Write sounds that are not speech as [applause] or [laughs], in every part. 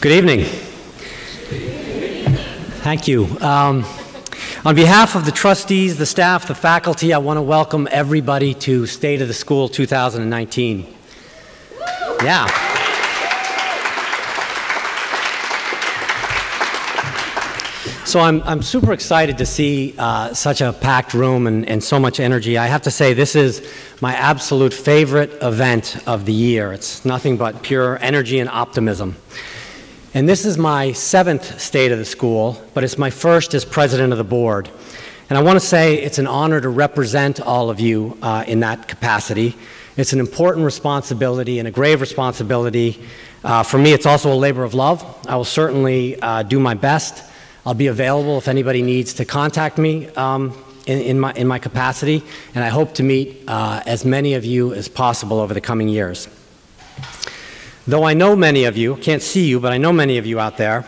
Good evening. Thank you. Um, on behalf of the trustees, the staff, the faculty, I want to welcome everybody to State of the School 2019. Yeah. So I'm, I'm super excited to see uh, such a packed room and, and so much energy. I have to say, this is my absolute favorite event of the year. It's nothing but pure energy and optimism. And this is my seventh state of the school, but it's my first as president of the board. And I want to say it's an honor to represent all of you uh, in that capacity. It's an important responsibility and a grave responsibility. Uh, for me, it's also a labor of love. I will certainly uh, do my best. I'll be available if anybody needs to contact me um, in, in, my, in my capacity, and I hope to meet uh, as many of you as possible over the coming years. Though I know many of you, can't see you, but I know many of you out there,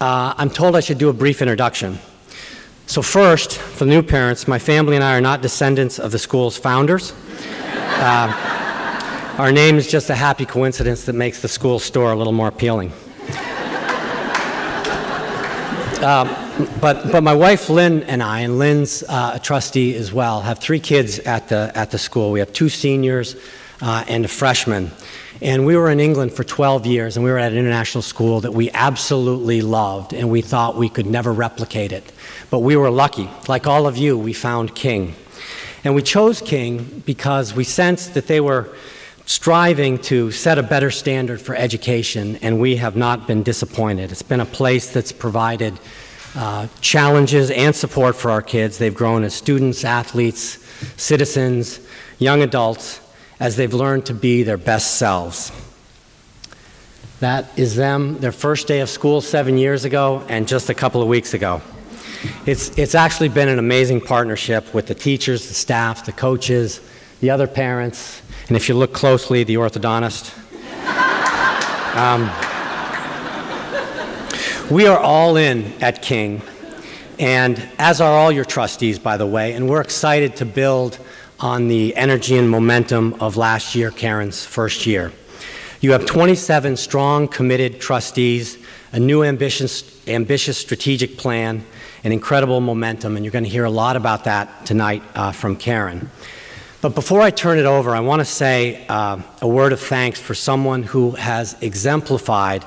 uh, I'm told I should do a brief introduction. So, first, for the new parents, my family and I are not descendants of the school's founders. Uh, our name is just a happy coincidence that makes the school store a little more appealing. Uh, but, but my wife Lynn and I, and Lynn's uh, a trustee as well, have three kids at the, at the school. We have two seniors uh, and a freshman. And we were in England for 12 years, and we were at an international school that we absolutely loved, and we thought we could never replicate it. But we were lucky. Like all of you, we found King. And we chose King because we sensed that they were striving to set a better standard for education, and we have not been disappointed. It's been a place that's provided uh, challenges and support for our kids. They've grown as students, athletes, citizens, young adults, as they've learned to be their best selves. That is them, their first day of school seven years ago and just a couple of weeks ago. It's, it's actually been an amazing partnership with the teachers, the staff, the coaches, the other parents, and if you look closely, the orthodontist. [laughs] Um, we are all in at King, and as are all your trustees, by the way, and we're excited to build on the energy and momentum of last year, Karen's first year. You have 27 strong, committed trustees, a new ambitious, ambitious strategic plan, and incredible momentum, and you're going to hear a lot about that tonight uh, from Karen. But before I turn it over, I want to say uh, a word of thanks for someone who has exemplified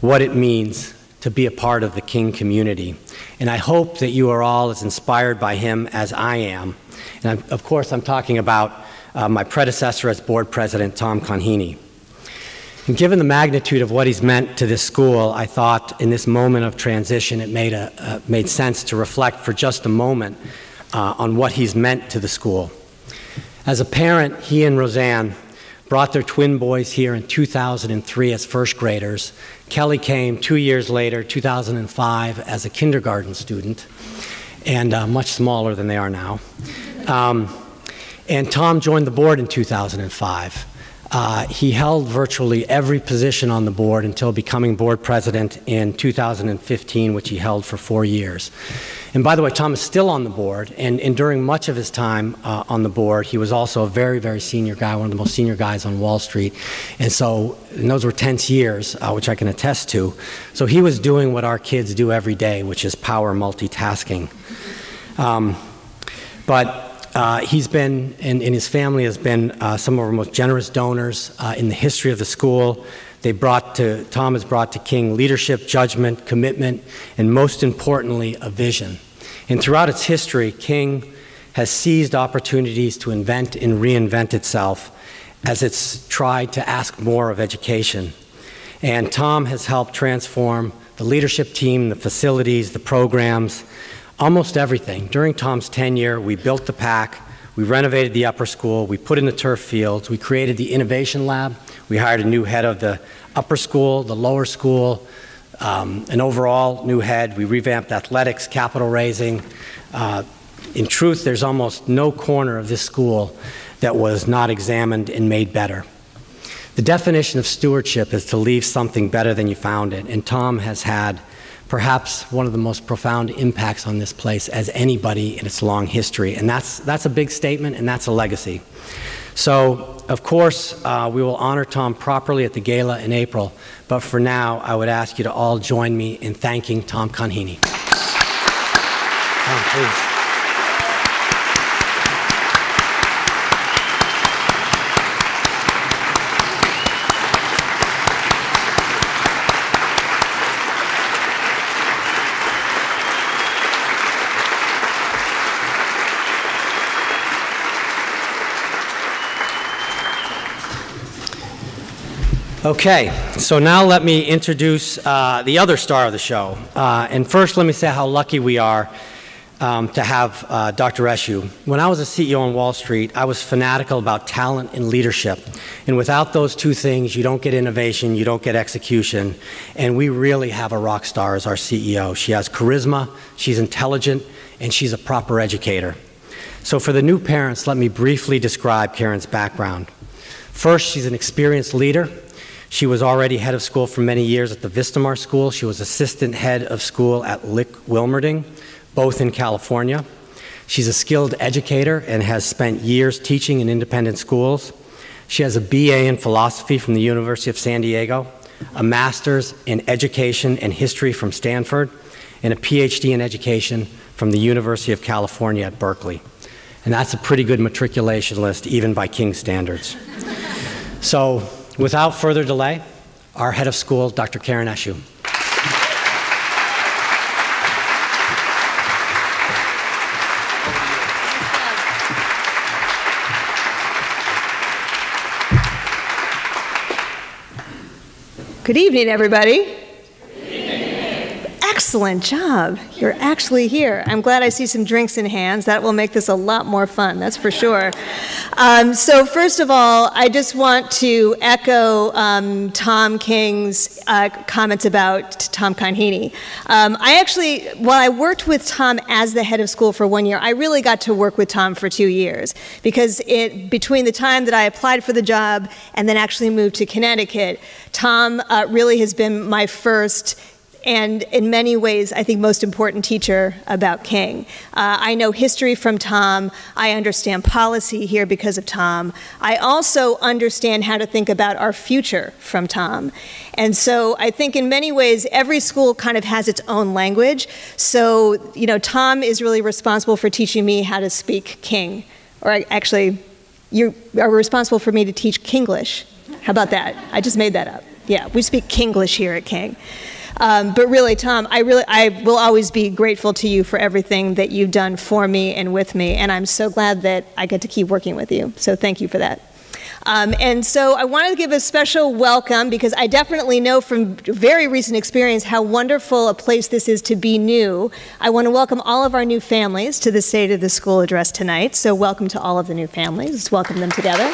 what it means to be a part of the King community. And I hope that you are all as inspired by him as I am. And I'm, of course, I'm talking about uh, my predecessor as board president, Tom Conheeney. And given the magnitude of what he's meant to this school, I thought in this moment of transition it made, a, uh, made sense to reflect for just a moment uh, on what he's meant to the school. As a parent, he and Roseanne brought their twin boys here in 2003 as first graders. Kelly came two years later, 2005, as a kindergarten student, and uh, much smaller than they are now. Um, and Tom joined the board in 2005. Uh, he held virtually every position on the board until becoming board president in 2015, which he held for four years. And by the way, Tom is still on the board, and, and during much of his time uh, on the board, he was also a very, very senior guy, one of the most senior guys on Wall Street. And so, and those were tense years, uh, which I can attest to. So he was doing what our kids do every day, which is power multitasking. Um, but uh, he's been, and, and, his family has been uh, some of our most generous donors uh, in the history of the school. They brought to, Tom has brought to King leadership, judgment, commitment, and most importantly, a vision. And throughout its history, King has seized opportunities to invent and reinvent itself as it's tried to ask more of education. And Tom has helped transform the leadership team, the facilities, the programs, almost everything. During Tom's tenure, we built the pack, we renovated the upper school, we put in the turf fields, we created the innovation lab, we hired a new head of the upper school, the lower school, um, an overall new head. We revamped athletics, capital raising. Uh, in truth, there's almost no corner of this school that was not examined and made better. The definition of stewardship is to leave something better than you found it, and Tom has had perhaps one of the most profound impacts on this place as anybody in its long history. And that's, that's a big statement, and that's a legacy. So, of course, uh, we will honor Tom properly at the gala in April, but for now, I would ask you to all join me in thanking Tom Conheeney. Tom, please. Okay, so now let me introduce uh, the other star of the show. Uh, and first, let me say how lucky we are um, to have uh, Dr. Eshoo. When I was a CEO on Wall Street, I was fanatical about talent and leadership. And without those two things, you don't get innovation, you don't get execution. And we really have a rock star as our CEO. She has charisma, she's intelligent, and she's a proper educator. So, for the new parents, let me briefly describe Karen's background. First, she's an experienced leader she was already head of school for many years at the Vistamar School. She was assistant head of school at Lick Wilmerding, both in California. She's a skilled educator and has spent years teaching in independent schools. She has a BA in philosophy from the University of San Diego, a master's in education and history from Stanford, and a PhD in education from the University of California at Berkeley. And that's a pretty good matriculation list, even by King standards. so, Without further delay, our head of school, Dr. Karen Eshoo. Good evening, everybody. Excellent job. You're actually here. I'm glad I see some drinks in hands. That will make this a lot more fun, that's for sure. Um, so, first of all, I just want to echo um, Tom King's uh, comments about Tom Conheeney. Um, I actually, while I worked with Tom as the head of school for one year, I really got to work with Tom for two years because it, between the time that I applied for the job and then actually moved to Connecticut, Tom uh, really has been my first and in many ways, I think most important teacher about King. Uh, I know history from Tom. I understand policy here because of Tom. I also understand how to think about our future from Tom. And so I think in many ways, every school kind of has its own language. So, you know, Tom is really responsible for teaching me how to speak King. Or actually, you are responsible for me to teach Kinglish. How about that? I just made that up. Yeah, we speak Kinglish here at King. Um, but really, Tom, I really, I will always be grateful to you for everything that you've done for me and with me, and I'm so glad that I get to keep working with you. So thank you for that. Um, and so I wanted to give a special welcome because I definitely know from very recent experience how wonderful a place this is to be new. I want to welcome all of our new families to the State of the School address tonight. So welcome to all of the new families. Let's welcome them together.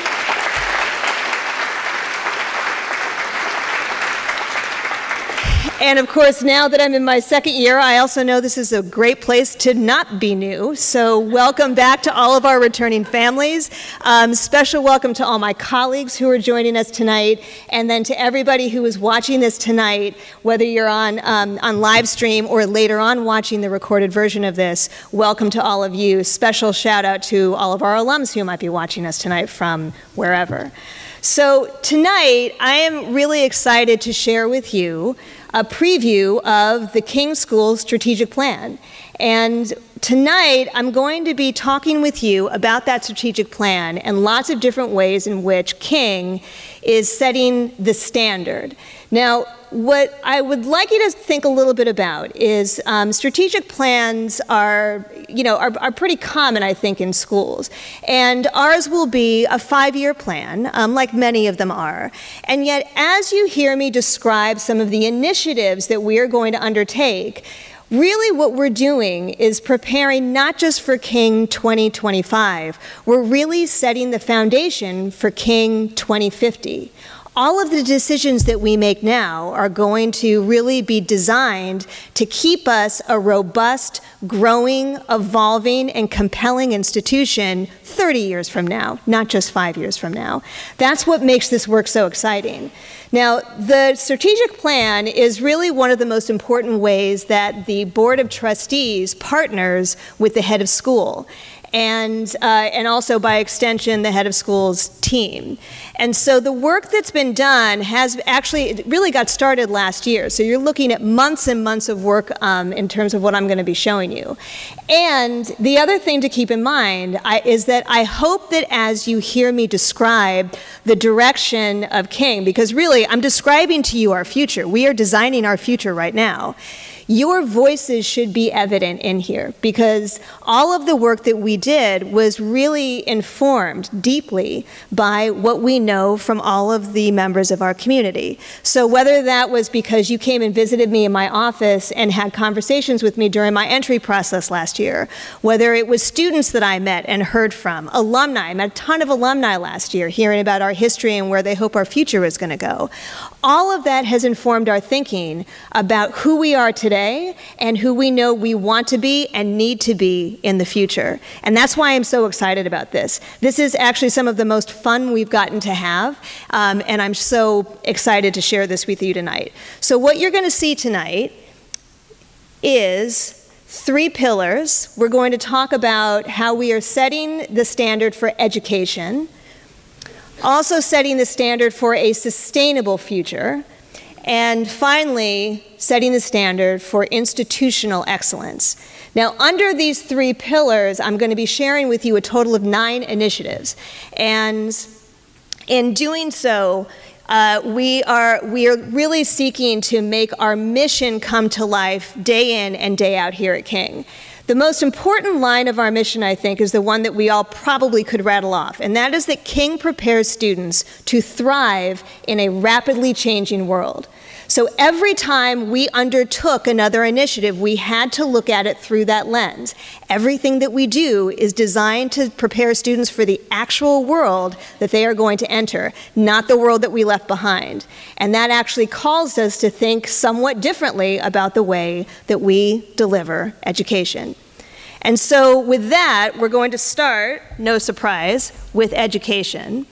And of course, now that I'm in my second year, I also know this is a great place to not be new. So, welcome back to all of our returning families. Um, special welcome to all my colleagues who are joining us tonight, and then to everybody who is watching this tonight, whether you're on, um, on live stream or later on watching the recorded version of this. Welcome to all of you. Special shout out to all of our alums who might be watching us tonight from wherever. So, tonight, I am really excited to share with you a preview of the King School Strategic Plan. And tonight, I'm going to be talking with you about that strategic plan and lots of different ways in which King is setting the standard. Now, what I would like you to think a little bit about is um, strategic plans are, you know, are, are, pretty common, I think, in schools. And ours will be a five-year plan, um, like many of them are. And yet, as you hear me describe some of the initiatives that we are going to undertake, Really, what we're doing is preparing not just for King 2025, we're really setting the foundation for King 2050 all of the decisions that we make now are going to really be designed to keep us a robust, growing, evolving, and compelling institution 30 years from now, not just five years from now. That's what makes this work so exciting. Now, the strategic plan is really one of the most important ways that the Board of Trustees partners with the head of school and, uh, and also by extension, the head of school's team. And so the work that's been done has actually it really got started last year. So you're looking at months and months of work um, in terms of what I'm going to be showing you. And the other thing to keep in mind I, is that I hope that as you hear me describe the direction of King, because really I'm describing to you our future, we are designing our future right now your voices should be evident in here because all of the work that we did was really informed deeply by what we know from all of the members of our community. So whether that was because you came and visited me in my office and had conversations with me during my entry process last year, whether it was students that I met and heard from, alumni, I met a ton of alumni last year hearing about our history and where they hope our future is going to go. All of that has informed our thinking about who we are today and who we know we want to be and need to be in the future. And that's why I'm so excited about this. This is actually some of the most fun we've gotten to have, um, and I'm so excited to share this with you tonight. So, what you're going to see tonight is three pillars. We're going to talk about how we are setting the standard for education also setting the standard for a sustainable future, and finally, setting the standard for institutional excellence. Now, under these three pillars, I'm going to be sharing with you a total of nine initiatives. And in doing so, uh, we, are, we are really seeking to make our mission come to life day in and day out here at King. The most important line of our mission, I think, is the one that we all probably could rattle off, and that is that King prepares students to thrive in a rapidly changing world. So every time we undertook another initiative, we had to look at it through that lens. Everything that we do is designed to prepare students for the actual world that they are going to enter, not the world that we left behind. And that actually calls us to think somewhat differently about the way that we deliver education. And so, with that, we're going to start, no surprise, with education.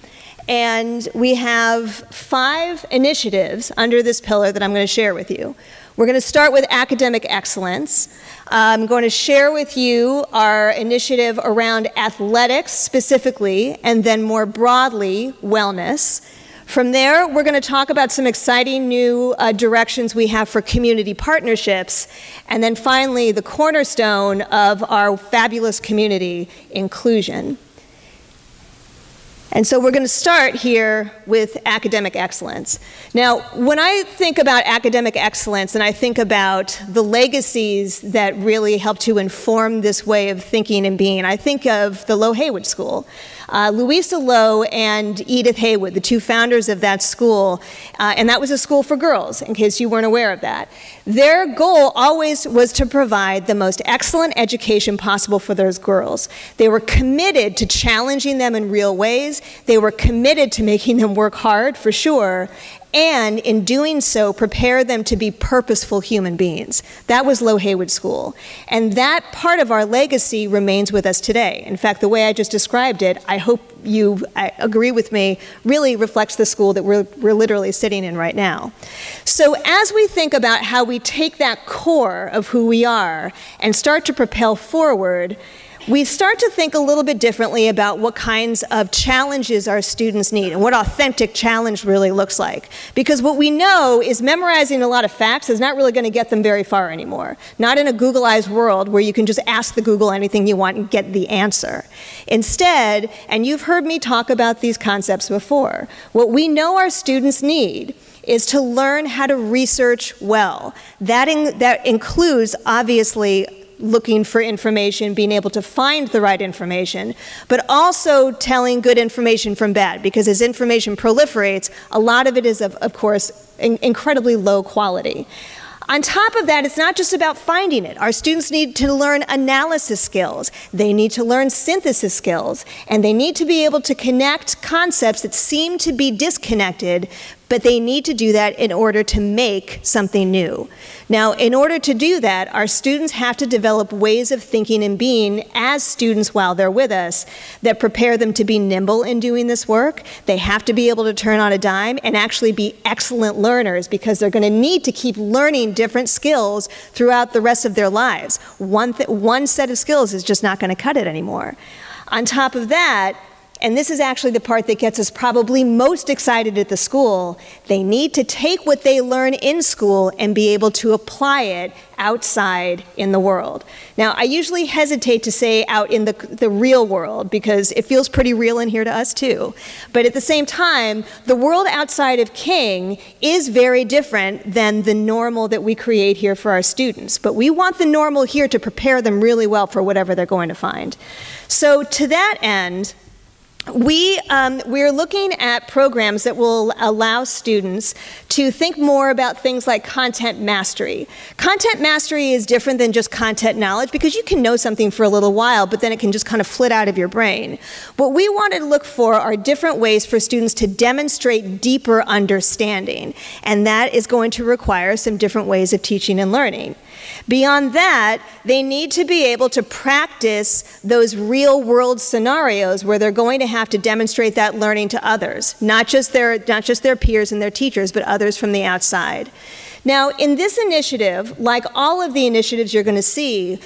And we have five initiatives under this pillar that I'm going to share with you. We're going to start with academic excellence. I'm going to share with you our initiative around athletics specifically, and then more broadly, wellness. From there, we're going to talk about some exciting new uh, directions we have for community partnerships. And then finally, the cornerstone of our fabulous community, inclusion. And so we're going to start here with academic excellence. Now, when I think about academic excellence and I think about the legacies that really help to inform this way of thinking and being, I think of the Low Heywood School. Uh, Louisa Low and Edith Heywood, the two founders of that school, uh, and that was a school for girls, in case you weren't aware of that. Their goal always was to provide the most excellent education possible for those girls. They were committed to challenging them in real ways. They were committed to making them work hard, for sure, and in doing so, prepare them to be purposeful human beings. That was Low Heywood School. And that part of our legacy remains with us today. In fact, the way I just described it, I hope you uh, agree with me, really reflects the school that we're, we're literally sitting in right now. So, as we think about how we take that core of who we are and start to propel forward, we start to think a little bit differently about what kinds of challenges our students need and what authentic challenge really looks like. Because what we know is memorizing a lot of facts is not really going to get them very far anymore. Not in a Googleized world where you can just ask the Google anything you want and get the answer. Instead, and you've heard me talk about these concepts before, what we know our students need is to learn how to research well. That, in, that includes, obviously, looking for information, being able to find the right information, but also telling good information from bad, because as information proliferates, a lot of it is, of, of course, in, incredibly low quality. On top of that, it's not just about finding it. Our students need to learn analysis skills, they need to learn synthesis skills, and they need to be able to connect concepts that seem to be disconnected but they need to do that in order to make something new. Now, in order to do that, our students have to develop ways of thinking and being as students while they're with us that prepare them to be nimble in doing this work. They have to be able to turn on a dime and actually be excellent learners because they're going to need to keep learning different skills throughout the rest of their lives. One, one set of skills is just not going to cut it anymore. On top of that, and this is actually the part that gets us probably most excited at the school. They need to take what they learn in school and be able to apply it outside in the world. Now, I usually hesitate to say out in the, the real world because it feels pretty real in here to us too. But at the same time, the world outside of King is very different than the normal that we create here for our students. But we want the normal here to prepare them really well for whatever they're going to find. So, to that end, we, um, we're looking at programs that will allow students to think more about things like content mastery. Content mastery is different than just content knowledge because you can know something for a little while, but then it can just kind of flit out of your brain. What we wanted to look for are different ways for students to demonstrate deeper understanding, and that is going to require some different ways of teaching and learning. Beyond that, they need to be able to practice those real world scenarios where they're going to have to demonstrate that learning to others, not just their, not just their peers and their teachers, but others from the outside. Now, in this initiative, like all of the initiatives you're going to see,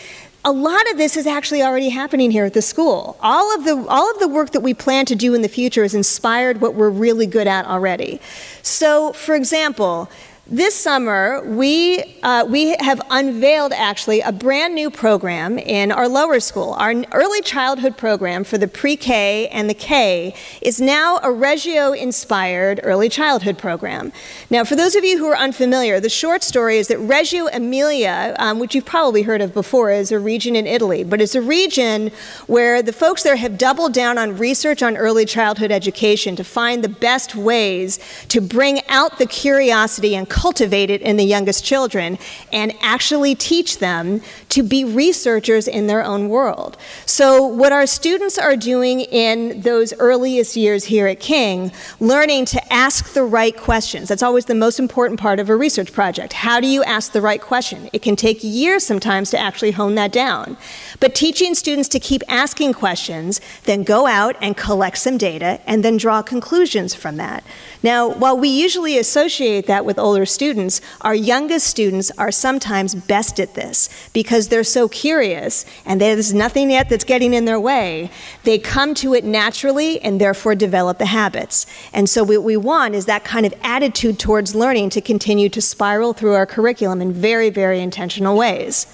a lot of this is actually already happening here at the school. All of the all of the work that we plan to do in the future is inspired what we're really good at already. So, for example, this summer, we, uh, we have unveiled actually a brand new program in our lower school. Our early childhood program for the pre K and the K is now a Reggio inspired early childhood program. Now, for those of you who are unfamiliar, the short story is that Reggio Emilia, um, which you've probably heard of before, is a region in Italy, but it's a region where the folks there have doubled down on research on early childhood education to find the best ways to bring out the curiosity and cultivate it in the youngest children and actually teach them to be researchers in their own world. So, what our students are doing in those earliest years here at King, learning to ask the right questions. That's always the most important part of a research project. How do you ask the right question? It can take years sometimes to actually hone that down. But teaching students to keep asking questions, then go out and collect some data, and then draw conclusions from that. Now, while we usually associate that with older students, our youngest students are sometimes best at this because they're so curious and there's nothing yet that's getting in their way. They come to it naturally and therefore develop the habits. And so, what we want is that kind of attitude towards learning to continue to spiral through our curriculum in very, very intentional ways.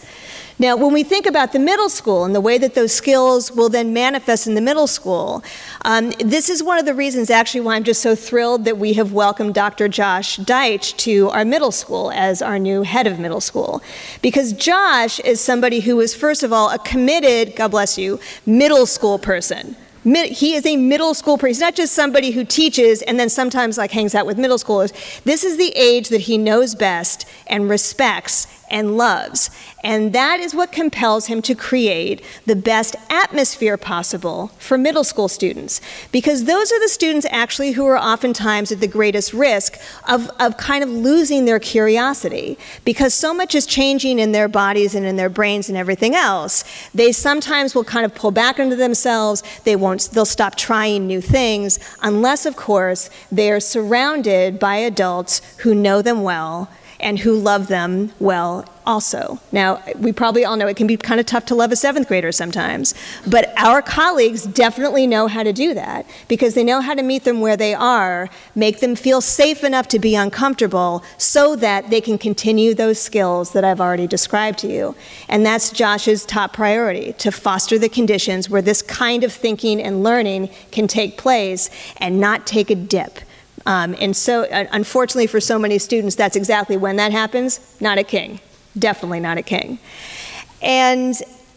Now, when we think about the middle school and the way that those skills will then manifest in the middle school, um, this is one of the reasons actually why I'm just so thrilled that we have welcomed Dr. Josh Deitch to our middle school as our new head of middle school. Because Josh is somebody who is, first of all, a committed, God bless you, middle school person he is a middle school person. He's not just somebody who teaches and then sometimes like hangs out with middle schoolers. This is the age that he knows best and respects and loves. And that is what compels him to create the best atmosphere possible for middle school students. Because those are the students actually who are oftentimes at the greatest risk of, of kind of losing their curiosity. Because so much is changing in their bodies and in their brains and everything else, they sometimes will kind of pull back into themselves. They won't, they'll stop trying new things, unless, of course, they are surrounded by adults who know them well and who love them well also. Now, we probably all know it can be kind of tough to love a seventh grader sometimes, but our colleagues definitely know how to do that because they know how to meet them where they are, make them feel safe enough to be uncomfortable so that they can continue those skills that I've already described to you. And that's Josh's top priority to foster the conditions where this kind of thinking and learning can take place and not take a dip. Um, and so, uh, unfortunately, for so many students, that's exactly when that happens. Not at King. Definitely not at King. And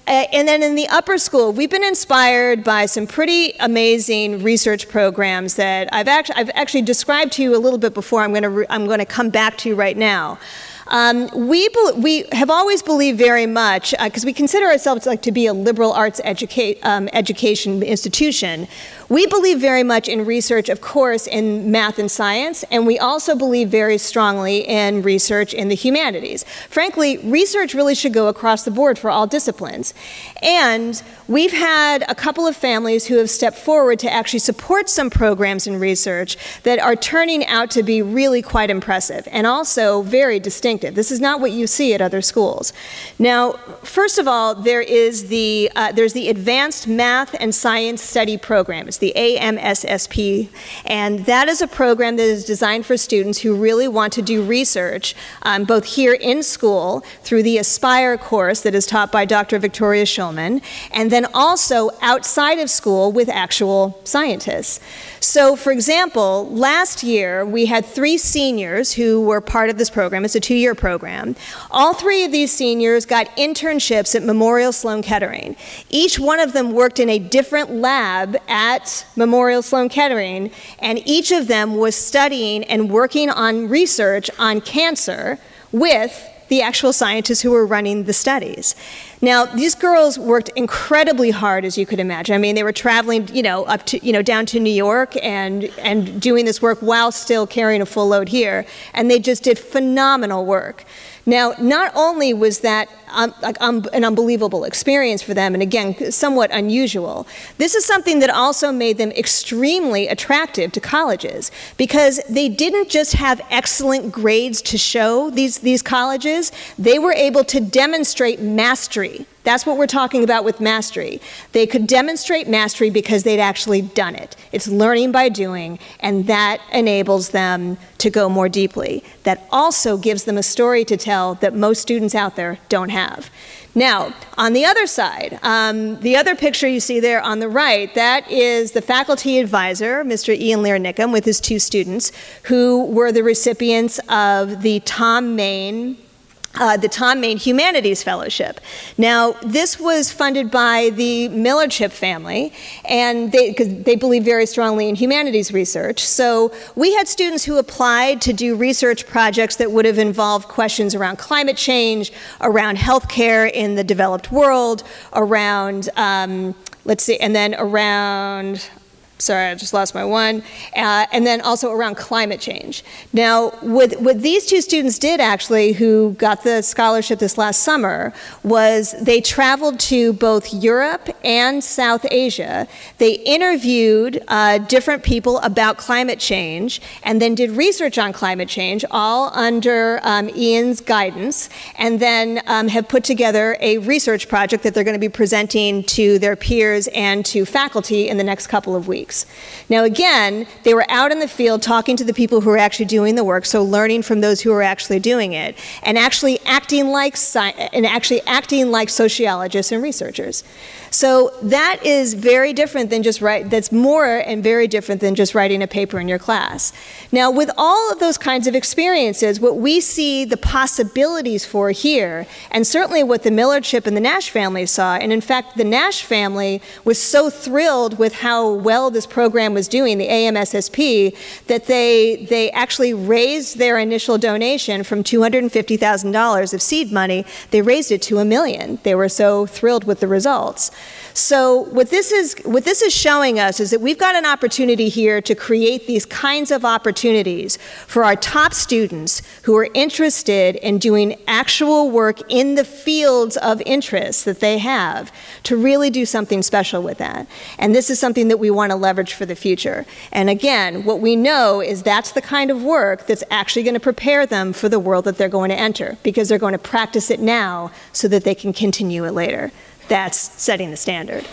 uh, and then in the upper school, we've been inspired by some pretty amazing research programs that I've actually, I've actually described to you a little bit before. I'm going to, I'm going to come back to you right now. Um, we, we have always believed very much, because uh, we consider ourselves like to be a liberal arts educa- um, education institution, We believe very much in research, of course, in math and science, and we also believe very strongly in research in the humanities. Frankly, research really should go across the board for all disciplines. And we've had a couple of families who have stepped forward to actually support some programs in research that are turning out to be really quite impressive and also very distinctive. This is not what you see at other schools. Now, first of all, there is the, uh, there's the Advanced Math and Science Study Program. It's the AMSSP, and that is a program that is designed for students who really want to do research, um, both here in school through the Aspire course that is taught by Dr. Victoria Shulman, and then also outside of school with actual scientists. So, for example, last year we had three seniors who were part of this program. It's a two year program. All three of these seniors got internships at Memorial Sloan Kettering. Each one of them worked in a different lab at Memorial Sloan Kettering, and each of them was studying and working on research on cancer with the actual scientists who were running the studies. Now, these girls worked incredibly hard, as you could imagine. I mean, they were traveling, you know, up to, you know, down to New York and, and doing this work while still carrying a full load here. And they just did phenomenal work. Now, not only was that um, um, an unbelievable experience for them, and again, somewhat unusual, this is something that also made them extremely attractive to colleges because they didn't just have excellent grades to show these, these colleges, they were able to demonstrate mastery that's what we're talking about with mastery. They could demonstrate mastery because they'd actually done it. It's learning by doing, and that enables them to go more deeply. That also gives them a story to tell that most students out there don't have. Now, on the other side, um, the other picture you see there on the right, that is the faculty advisor, Mr. Ian Lear Nickham, with his two students, who were the recipients of the Tom Main uh, the Tom Main Humanities Fellowship. Now, this was funded by the Millerchip family, and they, because they believe very strongly in humanities research. So we had students who applied to do research projects that would have involved questions around climate change, around healthcare in the developed world, around um, let's see, and then around, sorry, I just lost my one, uh, and then also around climate change. Now, what, what these two students did actually, who got the scholarship this last summer, was they traveled to both Europe and South Asia. They interviewed uh, different people about climate change and then did research on climate change, all under um, Ian's guidance, and then um, have put together a research project that they're going to be presenting to their peers and to faculty in the next couple of weeks weeks. Now, again, they were out in the field talking to the people who were actually doing the work, so learning from those who were actually doing it, and actually acting like and actually acting like sociologists and researchers. So that is very different than just write. That's more and very different than just writing a paper in your class. Now, with all of those kinds of experiences, what we see the possibilities for here, and certainly what the Millerchip and the Nash family saw, and in fact, the Nash family was so thrilled with how well this program was doing, the AMSSP, that they they actually raised their initial donation from $250,000 of seed money. They raised it to a million. They were so thrilled with the results. So what this is what this is showing us is that we've got an opportunity here to create these kinds of opportunities for our top students who are interested in doing actual work in the fields of interest that they have to really do something special with that. And this is something that we want to leverage for the future. And again, what we know is that's the kind of work that's actually going to prepare them for the world that they're going to enter because they're going to practice it now so that they can continue it later. That's setting the standard.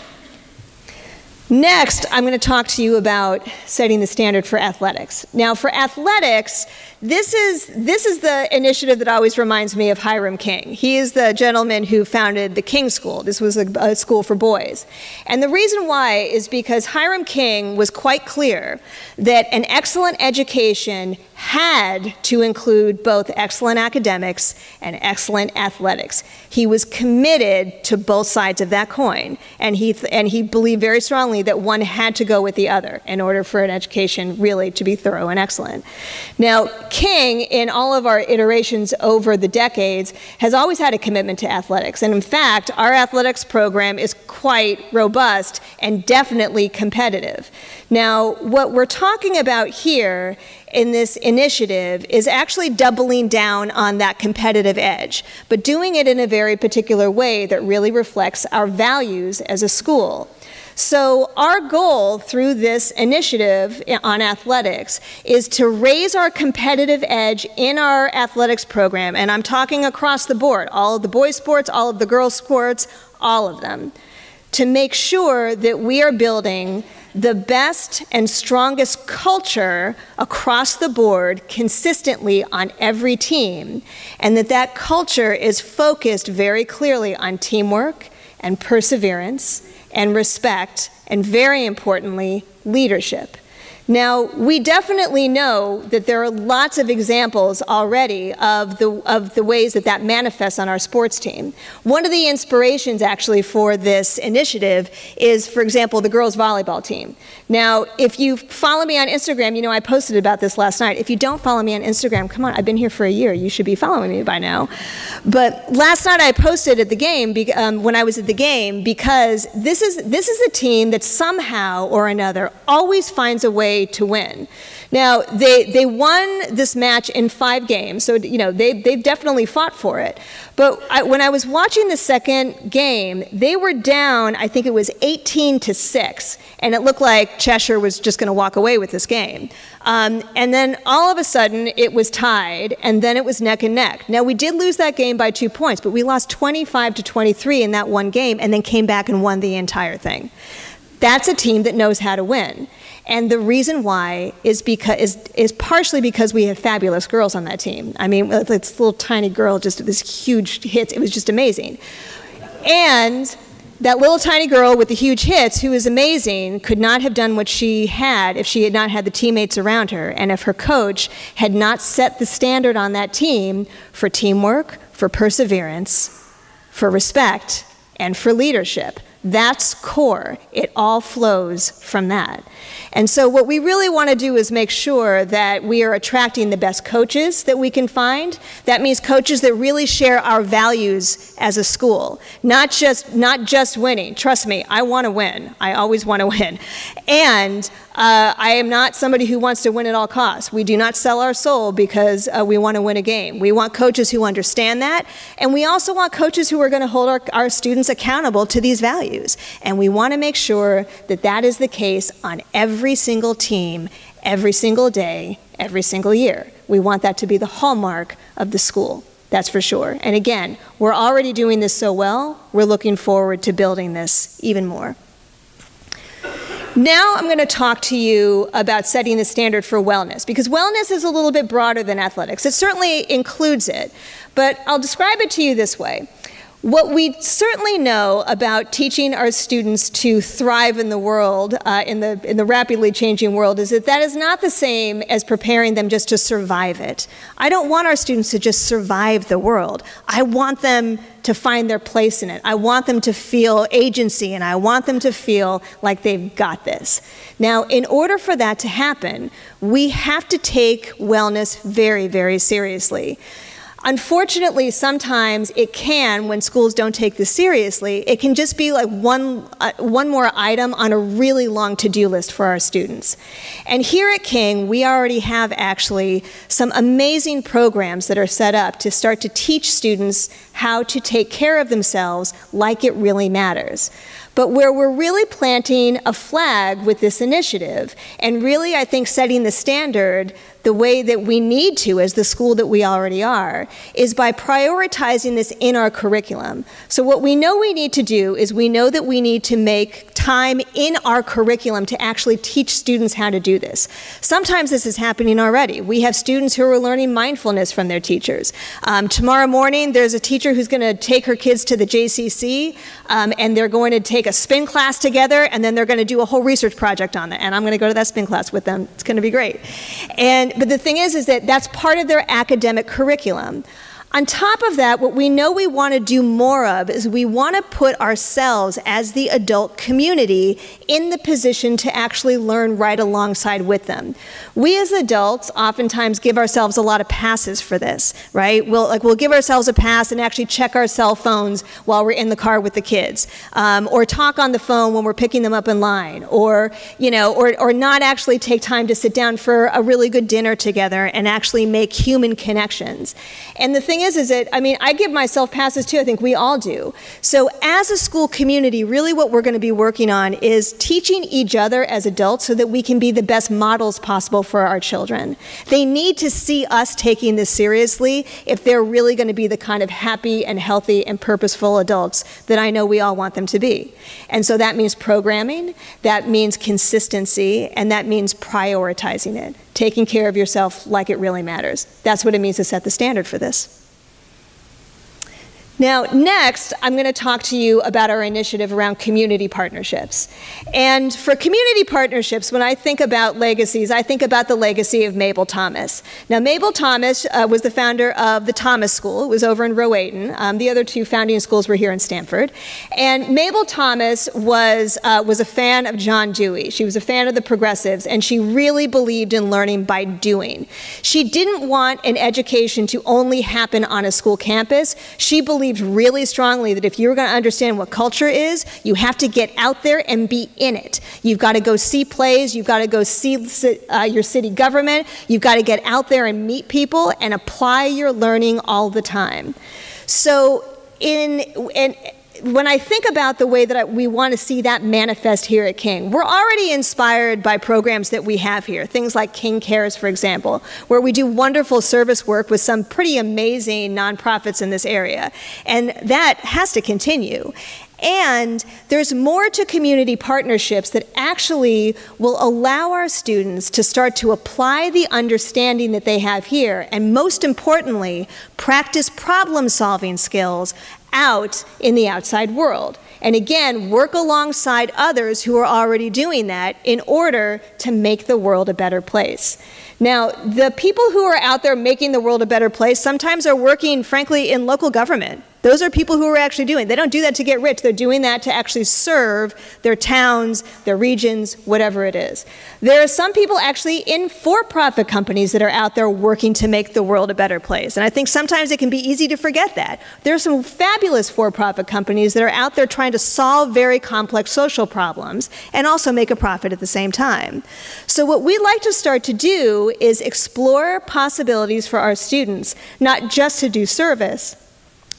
Next, I'm going to talk to you about setting the standard for athletics. Now, for athletics, this is, this is the initiative that always reminds me of Hiram King. He is the gentleman who founded the King School. This was a, a school for boys. And the reason why is because Hiram King was quite clear that an excellent education had to include both excellent academics and excellent athletics. He was committed to both sides of that coin, and he, and he believed very strongly that one had to go with the other in order for an education really to be thorough and excellent. Now, King, in all of our iterations over the decades, has always had a commitment to athletics, and in fact, our athletics program is quite robust and definitely competitive. Now, what we're talking about here in this initiative is actually doubling down on that competitive edge, but doing it in a very particular way that really reflects our values as a school. So, our goal through this initiative on athletics is to raise our competitive edge in our athletics program, and I'm talking across the board all of the boys' sports, all of the girls' sports, all of them, to make sure that we are building the best and strongest culture across the board consistently on every team, and that that culture is focused very clearly on teamwork and perseverance and respect, and very importantly, leadership. Now, we definitely know that there are lots of examples already of the, of the ways that that manifests on our sports team. One of the inspirations, actually, for this initiative is, for example, the girls' volleyball team. Now, if you follow me on Instagram, you know I posted about this last night. If you don't follow me on Instagram, come on, I've been here for a year. You should be following me by now. But last night I posted at the game, um, when I was at the game, because this is, this is a team that somehow or another always finds a way to win. Now, they, they won this match in five games, so, you know, they, they've definitely fought for it. But I, when I was watching the second game, they were down, I think it was 18 to 6, and it looked like Cheshire was just going to walk away with this game. Um, and then all of a sudden, it was tied, and then it was neck and neck. Now, we did lose that game by two points, but we lost 25 to 23 in that one game, and then came back and won the entire thing. That's a team that knows how to win. And the reason why is because is, is partially because we have fabulous girls on that team. I mean, this little tiny girl just this huge hit. It was just amazing. And that little tiny girl with the huge hits, who is amazing, could not have done what she had if she had not had the teammates around her, and if her coach had not set the standard on that team for teamwork, for perseverance, for respect, and for leadership. That's core. It all flows from that. And so, what we really want to do is make sure that we are attracting the best coaches that we can find. That means coaches that really share our values as a school, not just, not just winning. Trust me, I want to win. I always want to [laughs] win. And uh, I am not somebody who wants to win at all costs. We do not sell our soul because uh, we want to win a game. We want coaches who understand that, and we also want coaches who are going to hold our, our students accountable to these values. And we want to make sure that that is the case on every single team, every single day, every single year. We want that to be the hallmark of the school. That's for sure. And again, we're already doing this so well, we're looking forward to building this even more. Now I'm going to talk to you about setting the standard for wellness, because wellness is a little bit broader than athletics. It certainly includes it, but I'll describe it to you this way. What we certainly know about teaching our students to thrive in the world, uh, in, the, in the rapidly changing world, is that that is not the same as preparing them just to survive it. I don't want our students to just survive the world. I want them to find their place in it. I want them to feel agency and I want them to feel like they've got this. Now, in order for that to happen, we have to take wellness very, very seriously. Unfortunately, sometimes it can, when schools don't take this seriously, it can just be like one, uh, one more item on a really long to do list for our students. And here at King, we already have actually some amazing programs that are set up to start to teach students how to take care of themselves like it really matters. But where we're really planting a flag with this initiative, and really, I think, setting the standard the way that we need to as the school that we already are, is by prioritizing this in our curriculum. So, what we know we need to do is we know that we need to make time in our curriculum to actually teach students how to do this. Sometimes this is happening already. We have students who are learning mindfulness from their teachers. Um, tomorrow morning, there's a teacher who's going to take her kids to the JCC, um, and they're going to take a spin class together, and then they're going to do a whole research project on it. And I'm going to go to that spin class with them. It's going to be great. And but the thing is, is that that's part of their academic curriculum. On top of that, what we know we want to do more of is we want to put ourselves as the adult community in the position to actually learn right alongside with them. We as adults oftentimes give ourselves a lot of passes for this, right? We'll like we'll give ourselves a pass and actually check our cell phones while we're in the car with the kids, um, or talk on the phone when we're picking them up in line, or you know, or or not actually take time to sit down for a really good dinner together and actually make human connections. And the thing thing is, is that, I mean, I give myself passes too. I think we all do. So as a school community, really what we're going to be working on is teaching each other as adults so that we can be the best models possible for our children. They need to see us taking this seriously if they're really going to be the kind of happy and healthy and purposeful adults that I know we all want them to be. And so that means programming, that means consistency, and that means prioritizing it, taking care of yourself like it really matters. That's what it means to set the standard for this. Now, next, I'm going to talk to you about our initiative around community partnerships. And for community partnerships, when I think about legacies, I think about the legacy of Mabel Thomas. Now, Mabel Thomas uh, was the founder of the Thomas School. It was over in Rowayton. Um, the other two founding schools were here in Stamford. And Mabel Thomas was, uh, was a fan of John Dewey. She was a fan of the progressives, and she really believed in learning by doing. She didn't want an education to only happen on a school campus. She believed believed really strongly that if you were going to understand what culture is, you have to get out there and be in it. You've got to go see plays, you've got to go see uh, your city government, you've got to get out there and meet people and apply your learning all the time. So, in, and when I think about the way that I, we want to see that manifest here at King, we're already inspired by programs that we have here. Things like King Cares, for example, where we do wonderful service work with some pretty amazing nonprofits in this area. And that has to continue. And there's more to community partnerships that actually will allow our students to start to apply the understanding that they have here, and most importantly, practice problem solving skills out in the outside world. And again, work alongside others who are already doing that in order to make the world a better place. Now, the people who are out there making the world a better place sometimes are working, frankly, in local government. Those are people who are actually doing. They don't do that to get rich. They're doing that to actually serve their towns, their regions, whatever it is. There are some people actually in for-profit companies that are out there working to make the world a better place. And I think sometimes it can be easy to forget that. There are some fabulous for-profit companies that are out there trying to solve very complex social problems and also make a profit at the same time. So what we'd like to start to do is explore possibilities for our students, not just to do service,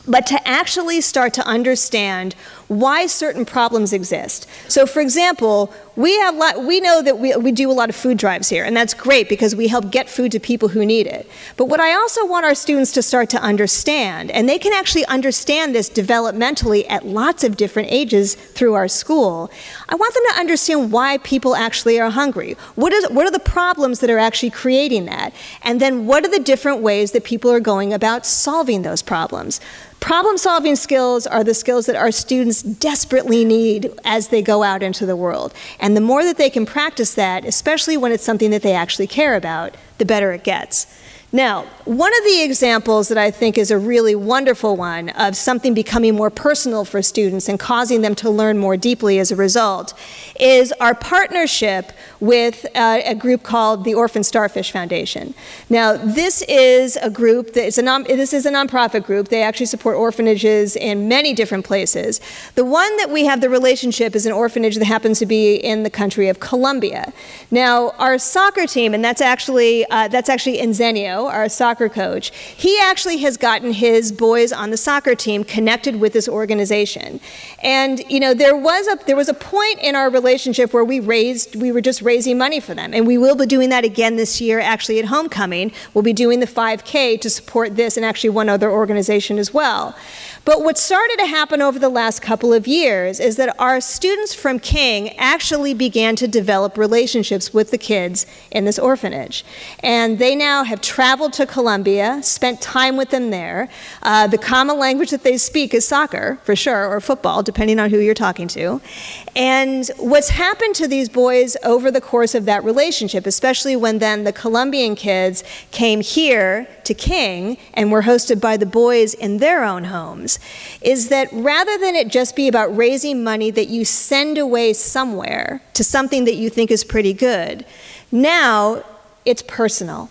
but to actually start to understand why certain problems exist. So, for example, we, have lot, we know that we, we do a lot of food drives here, and that's great because we help get food to people who need it. But what I also want our students to start to understand, and they can actually understand this developmentally at lots of different ages through our school, I want them to understand why people actually are hungry. What, is, what are the problems that are actually creating that? And then what are the different ways that people are going about solving those problems? Problem solving skills are the skills that our students desperately need as they go out into the world. And the more that they can practice that, especially when it's something that they actually care about, the better it gets. Now, one of the examples that I think is a really wonderful one of something becoming more personal for students and causing them to learn more deeply as a result is our partnership with uh, a group called the Orphan Starfish Foundation. Now, this is a group that is a non, this is a nonprofit group. They actually support orphanages in many different places. The one that we have the relationship is an orphanage that happens to be in the country of Colombia. Now, our soccer team, and that's actually uh, that's actually in Zenio Our soccer coach, he actually has gotten his boys on the soccer team connected with this organization. And you know, there was a there was a point in our relationship where we raised we were just raising money for them, and we will be doing that again this year. Actually, at homecoming, we'll be doing the 5K to support this and actually one other organization as well. But what started to happen over the last couple of years is that our students from King actually began to develop relationships with the kids in this orphanage. And they now have traveled to Colombia, spent time with them there. Uh, the common language that they speak is soccer, for sure, or football, depending on who you're talking to. And what's happened to these boys over the course of that relationship, especially when then the Colombian kids came here to King and were hosted by the boys in their own homes, is that rather than it just be about raising money that you send away somewhere to something that you think is pretty good, now it's personal.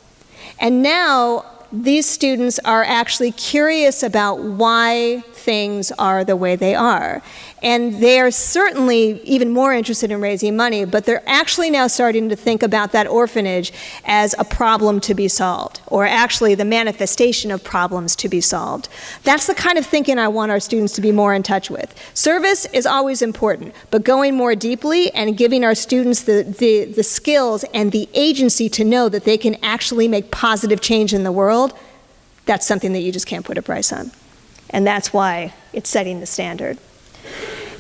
And now these students are actually curious about why things are the way they are. And they are certainly even more interested in raising money, but they're actually now starting to think about that orphanage as a problem to be solved, or actually the manifestation of problems to be solved. That's the kind of thinking I want our students to be more in touch with. Service is always important, but going more deeply and giving our students the, the, the skills and the agency to know that they can actually make positive change in the world, that's something that you just can't put a price on. And that's why it's setting the standard.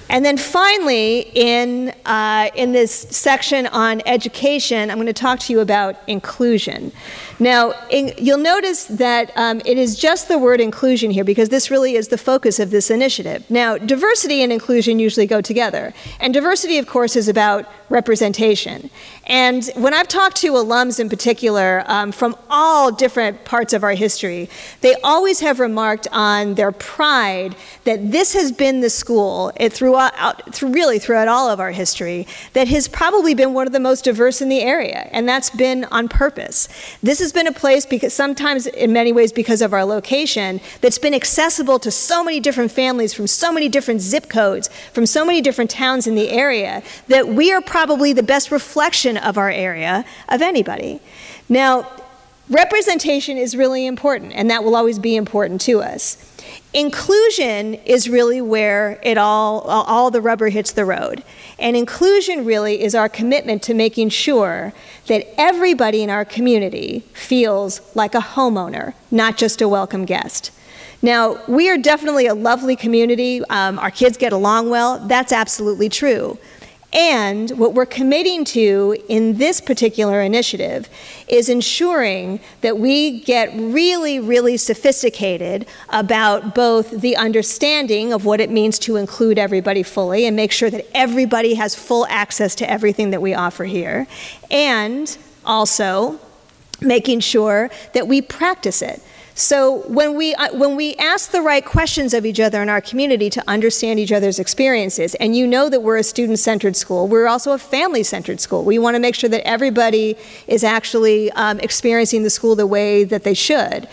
And then finally, in, uh, in this section on education, I'm going to talk to you about inclusion. Now, in, you'll notice that um, it is just the word inclusion here because this really is the focus of this initiative. Now, diversity and inclusion usually go together. And diversity, of course, is about representation. And when I've talked to alums in particular um, from all different parts of our history, they always have remarked on their pride that this has been the school it, throughout, through, really throughout all of our history that has probably been one of the most diverse in the area, and that's been on purpose. This has been a place because sometimes, in many ways, because of our location, that's been accessible to so many different families from so many different zip codes, from so many different towns in the area, that we are probably the best reflection of our area of anybody. Now, representation is really important, and that will always be important to us. Inclusion is really where it all, all the rubber hits the road. And inclusion really is our commitment to making sure that everybody in our community feels like a homeowner, not just a welcome guest. Now, we are definitely a lovely community. Um, our kids get along well. That's absolutely true. And what we're committing to in this particular initiative is ensuring that we get really, really sophisticated about both the understanding of what it means to include everybody fully and make sure that everybody has full access to everything that we offer here, and also making sure that we practice it. So when we, uh, when we ask the right questions of each other in our community to understand each other's experiences, and you know that we're a student-centered school, we're also a family-centered school. We want to make sure that everybody is actually um, experiencing the school the way that they should.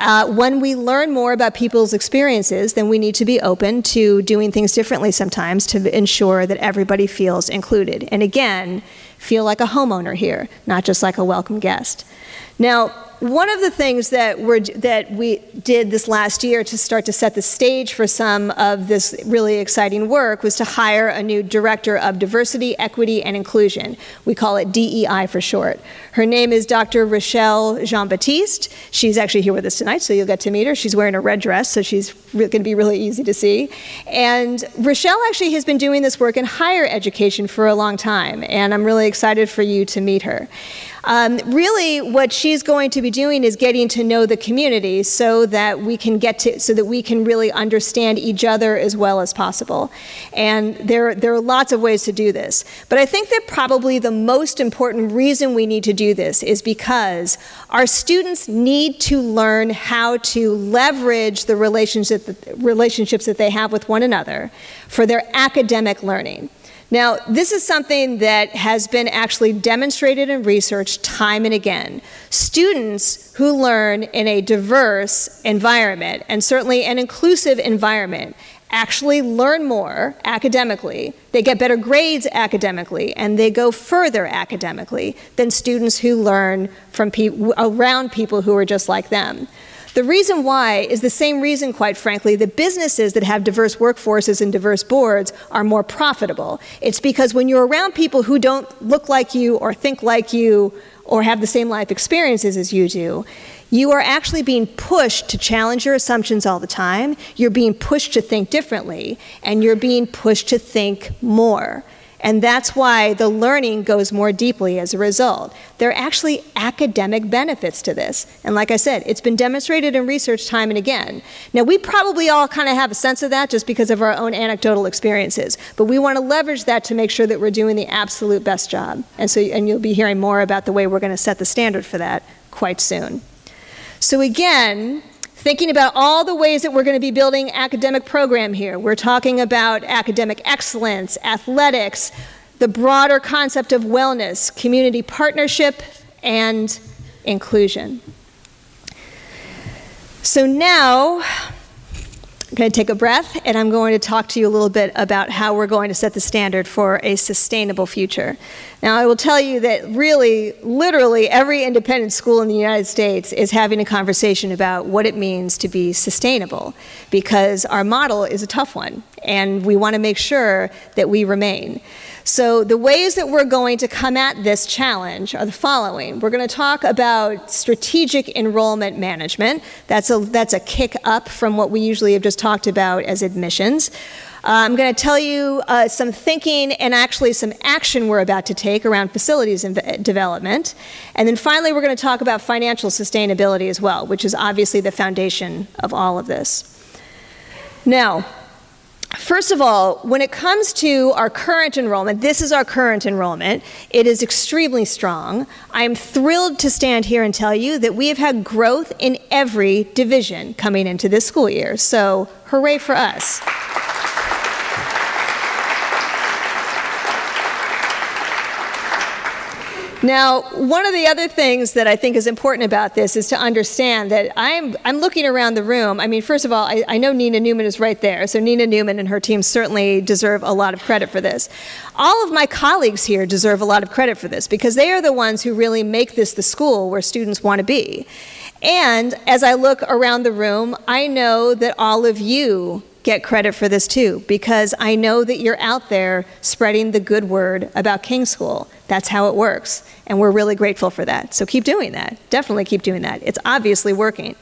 Uh, when we learn more about people's experiences, then we need to be open to doing things differently sometimes to ensure that everybody feels included. And again, feel like a homeowner here, not just like a welcome guest. Now, one of the things that, we're, that we did this last year to start to set the stage for some of this really exciting work was to hire a new director of diversity, equity, and inclusion. We call it DEI for short. Her name is Dr. Rochelle Jean Baptiste. She's actually here with us tonight, so you'll get to meet her. She's wearing a red dress, so she's going to be really easy to see. And Rochelle actually has been doing this work in higher education for a long time, and I'm really excited for you to meet her. Um, really, what she's going to be doing is getting to know the community so that we can get to, so that we can really understand each other as well as possible. And there, there are lots of ways to do this. But I think that probably the most important reason we need to do this is because our students need to learn how to leverage the relationship, relationships that they have with one another for their academic learning. Now, this is something that has been actually demonstrated in research time and again. Students who learn in a diverse environment, and certainly an inclusive environment, actually learn more academically, they get better grades academically, and they go further academically than students who learn from pe- around people who are just like them. The reason why is the same reason, quite frankly, that businesses that have diverse workforces and diverse boards are more profitable. It's because when you're around people who don't look like you or think like you or have the same life experiences as you do, you are actually being pushed to challenge your assumptions all the time. You're being pushed to think differently, and you're being pushed to think more. And that's why the learning goes more deeply as a result. There are actually academic benefits to this. And like I said, it's been demonstrated in research time and again. Now, we probably all kind of have a sense of that just because of our own anecdotal experiences. But we want to leverage that to make sure that we're doing the absolute best job. And so, and you'll be hearing more about the way we're going to set the standard for that quite soon. So again, thinking about all the ways that we're going to be building academic program here. We're talking about academic excellence, athletics, the broader concept of wellness, community partnership, and inclusion. So now I'm going to take a breath and I'm going to talk to you a little bit about how we're going to set the standard for a sustainable future. Now, I will tell you that really, literally, every independent school in the United States is having a conversation about what it means to be sustainable because our model is a tough one and we want to make sure that we remain. So, the ways that we're going to come at this challenge are the following. We're going to talk about strategic enrollment management. That's a, that's a kick up from what we usually have just talked about as admissions. Uh, I'm going to tell you uh, some thinking and actually some action we're about to take around facilities development. And then finally, we're going to talk about financial sustainability as well, which is obviously the foundation of all of this. Now, First of all, when it comes to our current enrollment, this is our current enrollment. It is extremely strong. I'm thrilled to stand here and tell you that we have had growth in every division coming into this school year. So, hooray for us. Now, one of the other things that I think is important about this is to understand that I'm, I'm looking around the room. I mean, first of all, I, I know Nina Newman is right there, so Nina Newman and her team certainly deserve a lot of credit for this. All of my colleagues here deserve a lot of credit for this because they are the ones who really make this the school where students want to be. And as I look around the room, I know that all of you get credit for this too, because I know that you're out there spreading the good word about King School. That's how it works. And we're really grateful for that. So keep doing that. Definitely keep doing that. It's obviously working.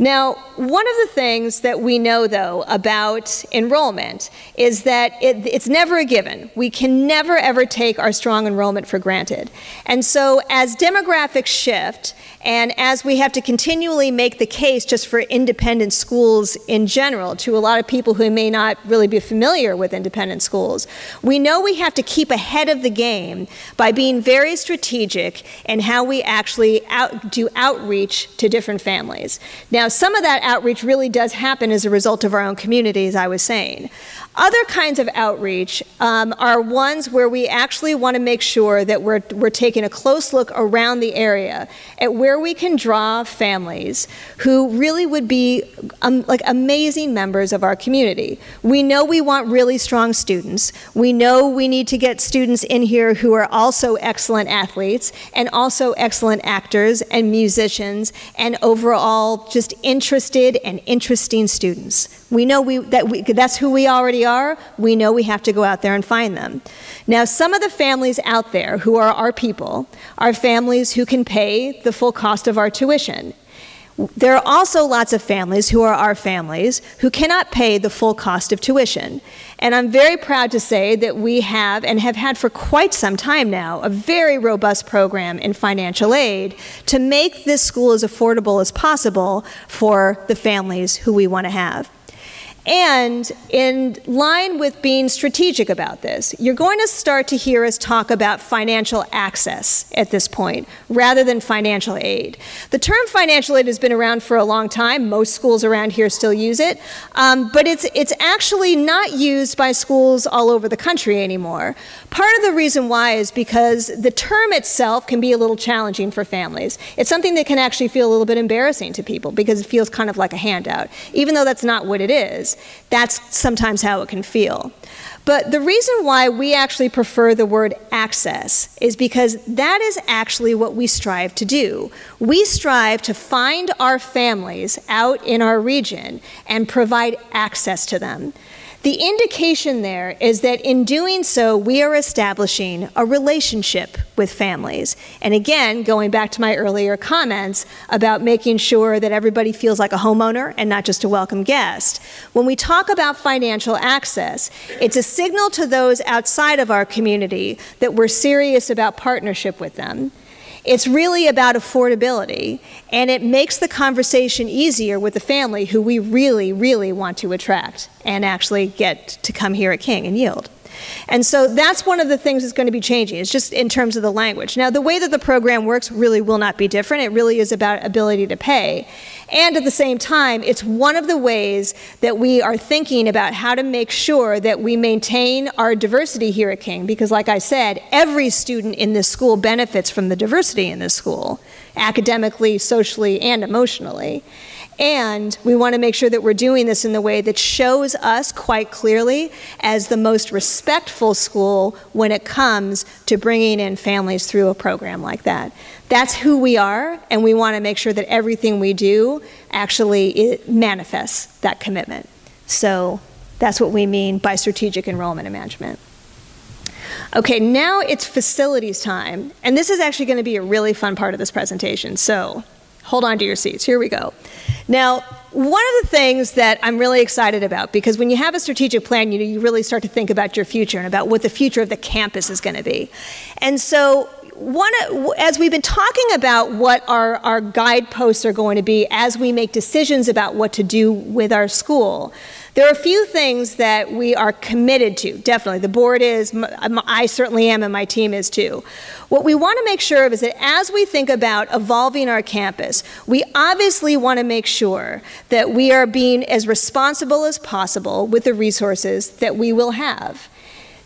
Now, one of the things that we know, though, about enrollment is that it, it's never a given. We can never, ever take our strong enrollment for granted. And so, as demographics shift, and as we have to continually make the case just for independent schools in general to a lot of people who may not really be familiar with independent schools, we know we have to keep ahead of the game by being very strategic in how we actually out, do outreach to different families. Now, some of that outreach really does happen as a result of our own community, as I was saying. Other kinds of outreach um, are ones where we actually want to make sure that we're, we're taking a close look around the area at where we can draw families who really would be um, like amazing members of our community. We know we want really strong students. We know we need to get students in here who are also excellent athletes and also excellent actors and musicians and overall just interested and interesting students. We know we, that we, that's who we already are. We know we have to go out there and find them. Now, some of the families out there who are our people are families who can pay the full cost of our tuition. There are also lots of families who are our families who cannot pay the full cost of tuition. And I'm very proud to say that we have, and have had for quite some time now, a very robust program in financial aid to make this school as affordable as possible for the families who we want to have. And in line with being strategic about this, you're going to start to hear us talk about financial access at this point rather than financial aid. The term financial aid has been around for a long time. Most schools around here still use it. Um, but it's, it's actually not used by schools all over the country anymore. Part of the reason why is because the term itself can be a little challenging for families. It's something that can actually feel a little bit embarrassing to people because it feels kind of like a handout, even though that's not what it is. That's sometimes how it can feel. But the reason why we actually prefer the word access is because that is actually what we strive to do. We strive to find our families out in our region and provide access to them. The indication there is that in doing so, we are establishing a relationship with families. And again, going back to my earlier comments about making sure that everybody feels like a homeowner and not just a welcome guest, when we talk about financial access, it's a signal to those outside of our community that we're serious about partnership with them. It's really about affordability, and it makes the conversation easier with the family who we really, really want to attract and actually get to come here at King and yield. And so that's one of the things that's going to be changing. It's just in terms of the language. Now, the way that the program works really will not be different. It really is about ability to pay. And at the same time, it's one of the ways that we are thinking about how to make sure that we maintain our diversity here at King. Because, like I said, every student in this school benefits from the diversity in this school, academically, socially, and emotionally. And we want to make sure that we're doing this in the way that shows us quite clearly as the most respectful school when it comes to bringing in families through a program like that. That's who we are, and we want to make sure that everything we do actually manifests that commitment. So that's what we mean by strategic enrollment and management. Okay, now it's facilities time, and this is actually going to be a really fun part of this presentation. So hold on to your seats. Here we go. Now, one of the things that I'm really excited about, because when you have a strategic plan, you, know, you really start to think about your future and about what the future of the campus is going to be. And so one, as we've been talking about what our, our guideposts are going to be as we make decisions about what to do with our school, there are a few things that we are committed to, definitely. The board is, I certainly am, and my team is too. What we want to make sure of is that as we think about evolving our campus, we obviously want to make sure that we are being as responsible as possible with the resources that we will have.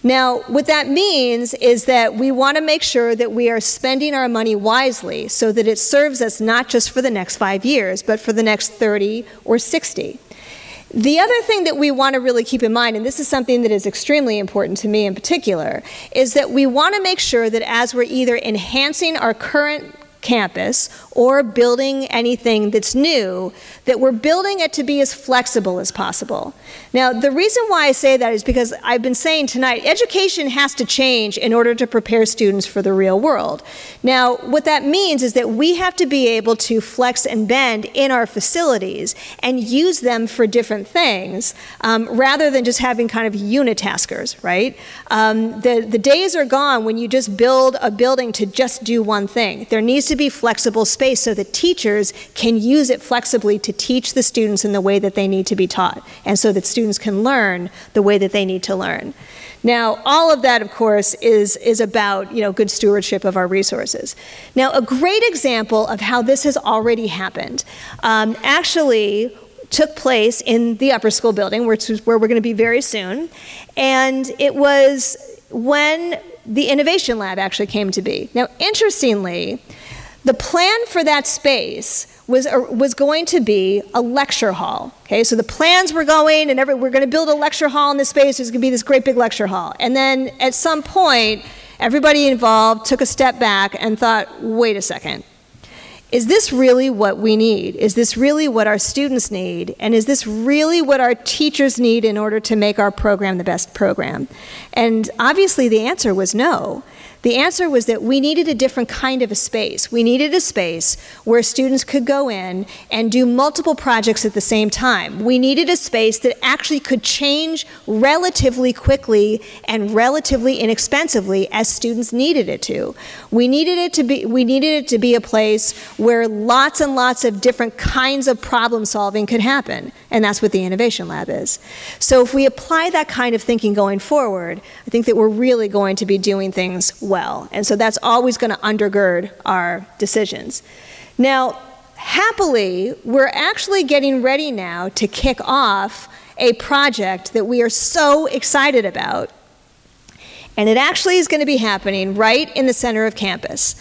Now, what that means is that we want to make sure that we are spending our money wisely so that it serves us not just for the next five years, but for the next 30 or 60. The other thing that we want to really keep in mind, and this is something that is extremely important to me in particular, is that we want to make sure that as we're either enhancing our current campus or building anything that's new, that we're building it to be as flexible as possible. Now, the reason why I say that is because I've been saying tonight, education has to change in order to prepare students for the real world. Now, what that means is that we have to be able to flex and bend in our facilities and use them for different things um, rather than just having kind of unitaskers, right? Um, the, the days are gone when you just build a building to just do one thing. There needs to be flexible space so that teachers can use it flexibly to teach the students in the way that they need to be taught, and so that students can learn the way that they need to learn. Now, all of that, of course, is, is about you know, good stewardship of our resources. Now, a great example of how this has already happened um, actually took place in the upper school building, which is where we're going to be very soon. And it was when the Innovation Lab actually came to be. Now, interestingly, the plan for that space was, uh, was going to be a lecture hall. Okay, so the plans were going, and every, we're going to build a lecture hall in this space. There's going to be this great big lecture hall. And then at some point, everybody involved took a step back and thought, wait a second. Is this really what we need? Is this really what our students need? And is this really what our teachers need in order to make our program the best program? And obviously, the answer was no. The answer was that we needed a different kind of a space. We needed a space where students could go in and do multiple projects at the same time. We needed a space that actually could change relatively quickly and relatively inexpensively as students needed it to. We needed it to be we needed it to be a place where lots and lots of different kinds of problem solving could happen, and that's what the innovation lab is. So if we apply that kind of thinking going forward, I think that we're really going to be doing things well. And so that's always going to undergird our decisions. Now, happily, we're actually getting ready now to kick off a project that we are so excited about. And it actually is going to be happening right in the center of campus.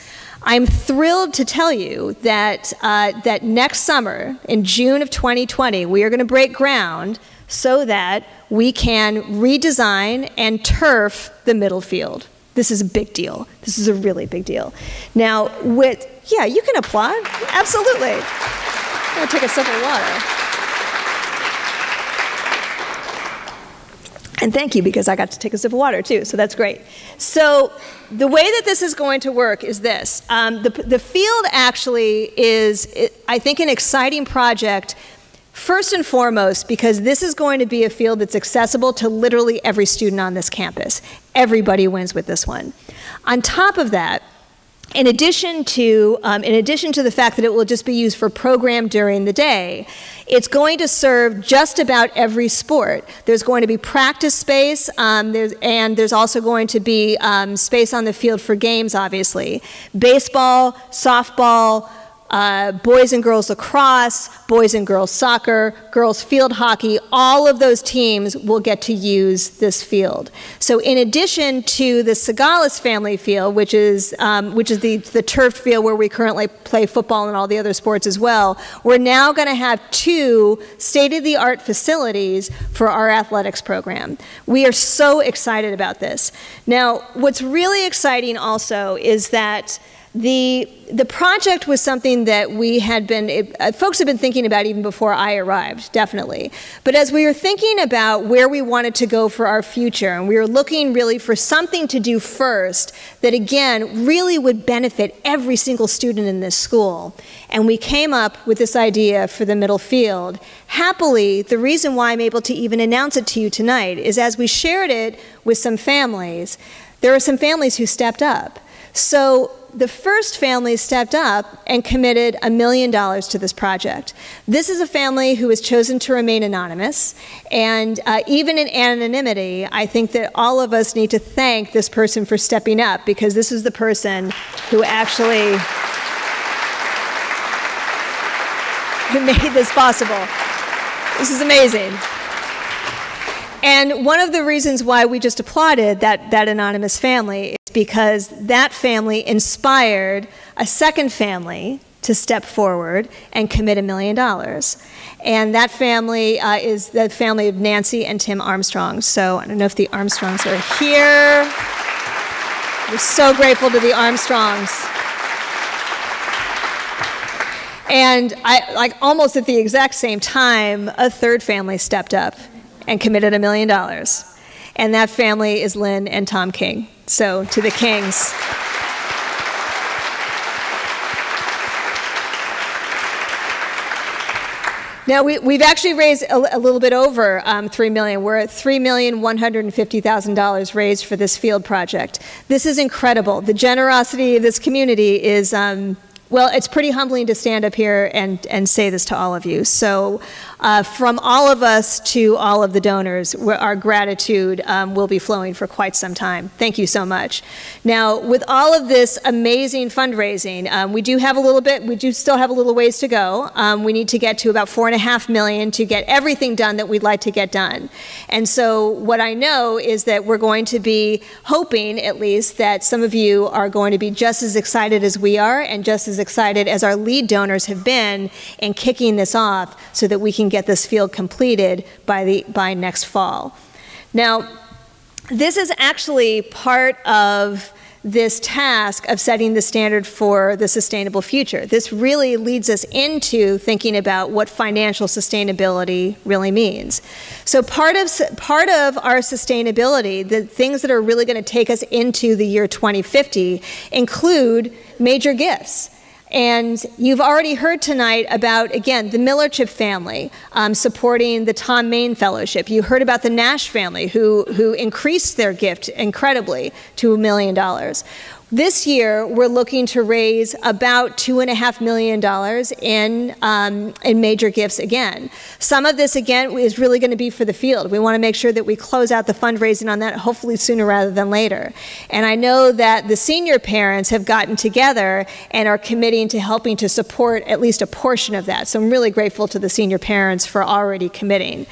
I'm thrilled to tell you that, uh, that next summer, in June of 2020, we are going to break ground so that we can redesign and turf the middle field. This is a big deal. This is a really big deal. Now, with, yeah, you can applaud. Absolutely. I'm going to take a sip of water. And thank you because I got to take a sip of water too, so that's great. So, the way that this is going to work is this um, the, the field actually is, I think, an exciting project. First and foremost, because this is going to be a field that's accessible to literally every student on this campus. Everybody wins with this one. On top of that, in addition to um, in addition to the fact that it will just be used for program during the day it's going to serve just about every sport. There's going to be practice space um, there's, and there's also going to be um, space on the field for games obviously. Baseball softball uh, boys and girls lacrosse, boys and girls soccer, girls field hockey, all of those teams will get to use this field. So in addition to the Sagalis family field, which is, um, which is the, the turfed field where we currently play football and all the other sports as well, we're now going to have two state-of-the-art facilities for our athletics program. We are so excited about this. Now, what's really exciting also is that the, the project was something that we had been, it, uh, folks had been thinking about even before I arrived, definitely. But as we were thinking about where we wanted to go for our future, and we were looking really for something to do first that, again, really would benefit every single student in this school. And we came up with this idea for the middle field. Happily, the reason why I'm able to even announce it to you tonight is as we shared it with some families, there are some families who stepped up. So the first family stepped up and committed a million dollars to this project. This is a family who has chosen to remain anonymous, and uh, even in anonymity, I think that all of us need to thank this person for stepping up because this is the person who actually [laughs] who made this possible. This is amazing. And one of the reasons why we just applauded that, that anonymous family is because that family inspired a second family to step forward and commit a million dollars. And that family uh, is the family of Nancy and Tim Armstrong. So I don't know if the Armstrongs are here. We're so grateful to the Armstrongs. And I, like almost at the exact same time, a third family stepped up and committed a million dollars. And that family is Lynn and Tom King. So to the Kings. Now we, have actually raised a, a, little bit over um, three million. We're at three million one hundred and fifty thousand dollars raised for this field project. This is incredible. The generosity of this community is um, well, it's pretty humbling to stand up here and, and say this to all of you. So, uh, from all of us to all of the donors, our gratitude um, will be flowing for quite some time. Thank you so much. Now, with all of this amazing fundraising, um, we do have a little bit, we do still have a little ways to go. Um, we need to get to about four and a half million to get everything done that we'd like to get done. And so, what I know is that we're going to be hoping, at least, that some of you are going to be just as excited as we are and just as excited as our lead donors have been in kicking this off so that we can get this field completed by, the, by next fall. Now, this is actually part of this task of setting the standard for the sustainable future. This really leads us into thinking about what financial sustainability really means. So part of part of our sustainability, the things that are really going to take us into the year 2050 include major gifts. And you've already heard tonight about, again, the Millerchip family um, supporting the Tom Mayne Fellowship. You heard about the Nash family who, who increased their gift incredibly to a million dollars. This year, we're looking to raise about $2.5 million in, um, in major gifts again. Some of this, again, is really going to be for the field. We want to make sure that we close out the fundraising on that hopefully sooner rather than later. And I know that the senior parents have gotten together and are committing to helping to support at least a portion of that. So I'm really grateful to the senior parents for already committing.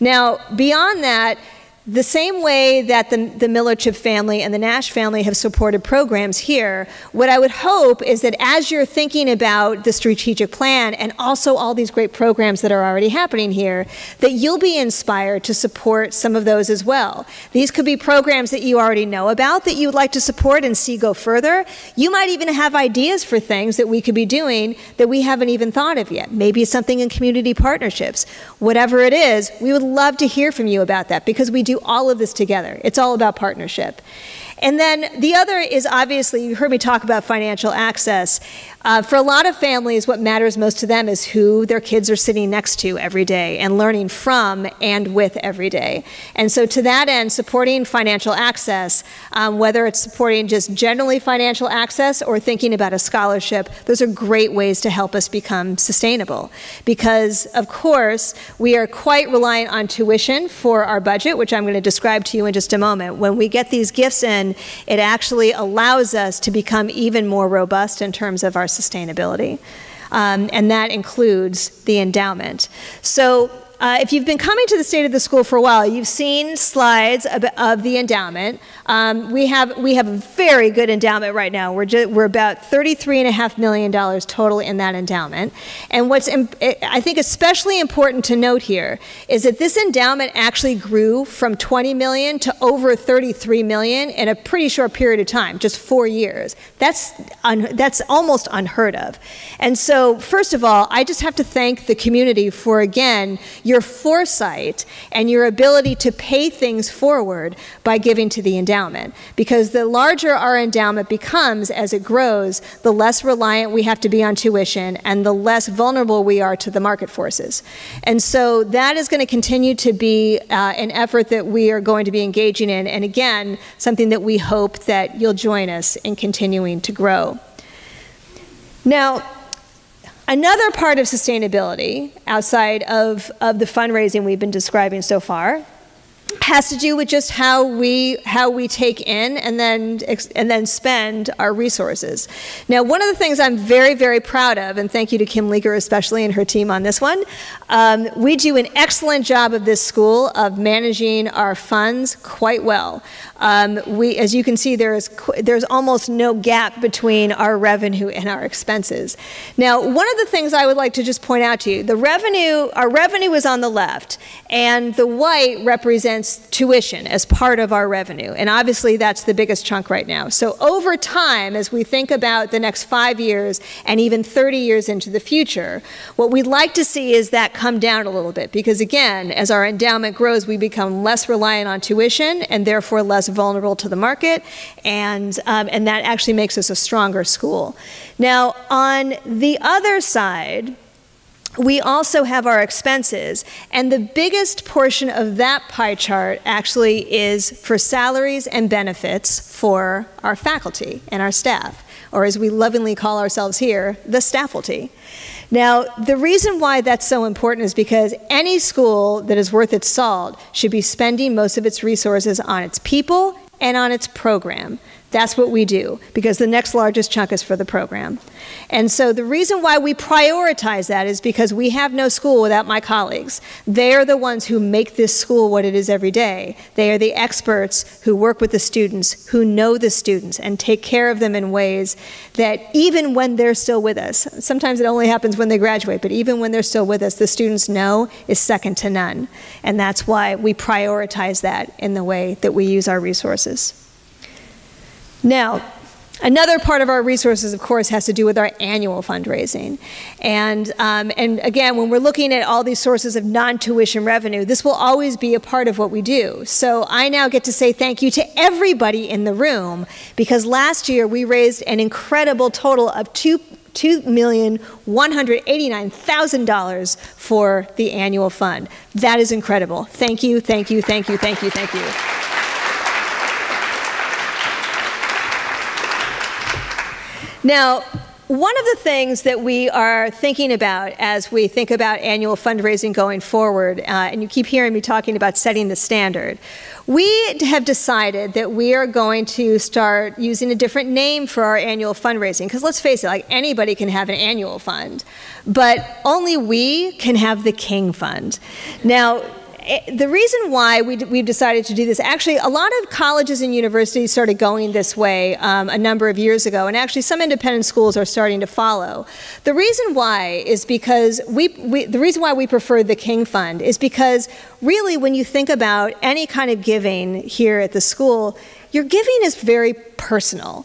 Now, beyond that, the same way that the, the Millerchip family and the Nash family have supported programs here, what I would hope is that as you're thinking about the strategic plan and also all these great programs that are already happening here, that you'll be inspired to support some of those as well. These could be programs that you already know about that you would like to support and see go further. You might even have ideas for things that we could be doing that we haven't even thought of yet. Maybe something in community partnerships. Whatever it is, we would love to hear from you about that because we do all of this together. It's all about partnership. And then the other is obviously, you heard me talk about financial access. Uh, for a lot of families, what matters most to them is who their kids are sitting next to every day and learning from and with every day. And so, to that end, supporting financial access, um, whether it's supporting just generally financial access or thinking about a scholarship, those are great ways to help us become sustainable. Because, of course, we are quite reliant on tuition for our budget, which I'm going to describe to you in just a moment. When we get these gifts in, it actually allows us to become even more robust in terms of our sustainability. Um, and that includes the endowment. So uh, if you've been coming to the State of the School for a while, you've seen slides of, of the endowment. Um, we, have, we have a very good endowment right now. We're, we're about $33.5 million total in that endowment. And what's I think especially important to note here is that this endowment actually grew from 20 million to over 33 million in a pretty short period of time, just four years. That's, that's almost unheard of. And so, first of all, I just have to thank the community for, again, your foresight and your ability to pay things forward by giving to the endowment. Because the larger our endowment becomes as it grows, the less reliant we have to be on tuition and the less vulnerable we are to the market forces. And so that is going to continue to be uh, an effort that we are going to be engaging in. And again, something that we hope that you'll join us in continuing to grow. Now, Another part of sustainability, outside of, of the fundraising we've been describing so far, has to do with just how we how we take in and then and then spend our resources. Now, one of the things I'm very very proud of, and thank you to Kim Leaker especially and her team on this one, um, we do an excellent job of this school of managing our funds quite well. Um, we, as you can see, there is there's almost no gap between our revenue and our expenses. Now, one of the things I would like to just point out to you, the revenue, our revenue is on the left, and the white represents tuition as part of our revenue, and obviously that's the biggest chunk right now. So over time, as we think about the next five years and even 30 years into the future, what we'd like to see is that come down a little bit, because again, as our endowment grows, we become less reliant on tuition and therefore less vulnerable to the market, and, um, and that actually makes us a stronger school. Now, on the other side, we also have our expenses, and the biggest portion of that pie chart actually is for salaries and benefits for our faculty and our staff, or as we lovingly call ourselves here, the staffulty. Now, the reason why that's so important is because any school that is worth its salt should be spending most of its resources on its people and on its program. That's what we do because the next largest chunk is for the program. And so the reason why we prioritize that is because we have no school without my colleagues. They are the ones who make this school what it is every day. They are the experts who work with the students, who know the students, and take care of them in ways that even when they're still with us, sometimes it only happens when they graduate, but even when they're still with us, the students know is second to none. And that's why we prioritize that in the way that we use our resources. Now, Another part of our resources, of course, has to do with our annual fundraising. And, um, and again, when we're looking at all these sources of non tuition revenue, this will always be a part of what we do. So I now get to say thank you to everybody in the room because last year we raised an incredible total of two. $2,189,000 for the annual fund. That is incredible. Thank you, thank you, thank you, thank you, thank you. Now, one of the things that we are thinking about as we think about annual fundraising going forward, uh, and you keep hearing me talking about setting the standard, we have decided that we are going to start using a different name for our annual fundraising. Because let's face it, like anybody can have an annual fund, but only we can have the King Fund. Now, the reason why we, we've decided to do this, actually, a lot of colleges and universities started going this way um, a number of years ago, and actually some independent schools are starting to follow. The reason why is because we, we the reason why we prefer the King Fund is because really when you think about any kind of giving here at the school, your giving is very personal.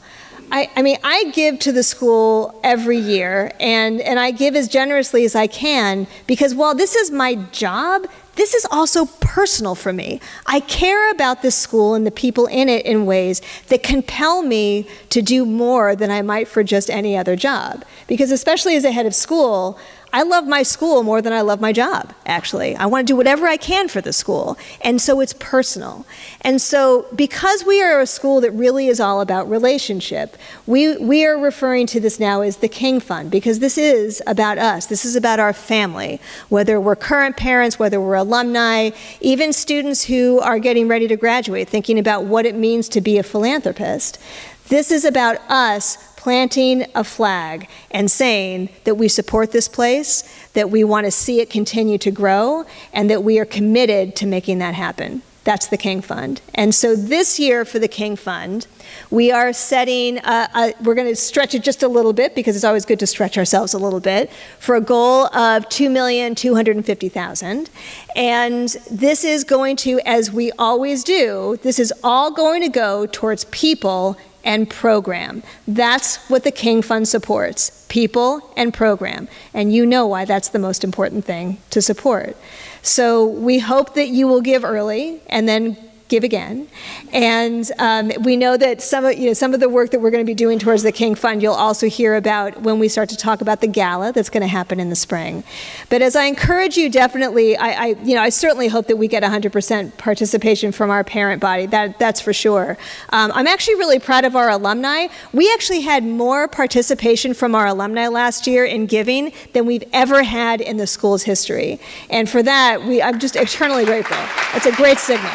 I, I, mean, I give to the school every year, and, and I give as generously as I can because while this is my job, this is also personal for me. I care about this school and the people in it in ways that compel me to do more than I might for just any other job. Because, especially as a head of school, I love my school more than I love my job, actually. I want to do whatever I can for the school. And so it's personal. And so, because we are a school that really is all about relationship, we, we are referring to this now as the King Fund, because this is about us. This is about our family, whether we're current parents, whether we're alumni, even students who are getting ready to graduate, thinking about what it means to be a philanthropist. This is about us planting a flag and saying that we support this place, that we want to see it continue to grow, and that we are committed to making that happen. That's the King Fund. And so this year for the King Fund, we are setting, a, a, we're going to stretch it just a little bit because it's always good to stretch ourselves a little bit, for a goal of 2,250,000. And this is going to, as we always do, this is all going to go towards people and program. That's what the King Fund supports people and program. And you know why that's the most important thing to support. So we hope that you will give early and then give again. And um, we know that some of, you know, some of the work that we're going to be doing towards the King Fund, you'll also hear about when we start to talk about the gala that's going to happen in the spring. But as I encourage you, definitely, I, I you know, I certainly hope that we get 100% participation from our parent body. That, that's for sure. Um, I'm actually really proud of our alumni. We actually had more participation from our alumni last year in giving than we've ever had in the school's history. And for that, we, I'm just eternally grateful. It's a great signal.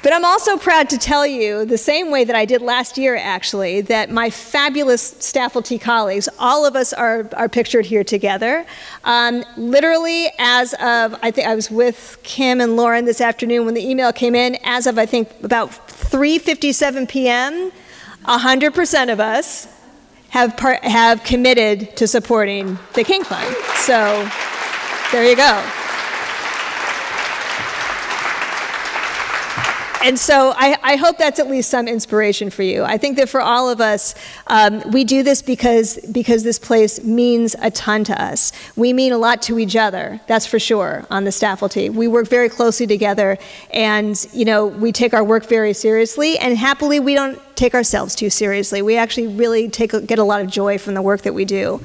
But I'm also proud to tell you, the same way that I did last year actually, that my fabulous faculty colleagues, all of us are, are pictured here together. Um, literally, as of, I think I was with Kim and Lauren this afternoon when the email came in, as of I think about 3.57 p.m., 100% of us have, have committed to supporting the King Fund. So there you go. And so I, I, hope that's at least some inspiration for you. I think that for all of us, um, we do this because, because this place means a ton to us. We mean a lot to each other, that's for sure, on the faculty. We work very closely together, and you know, we take our work very seriously, and happily we don't take ourselves too seriously. We actually really take, get a lot of joy from the work that we do.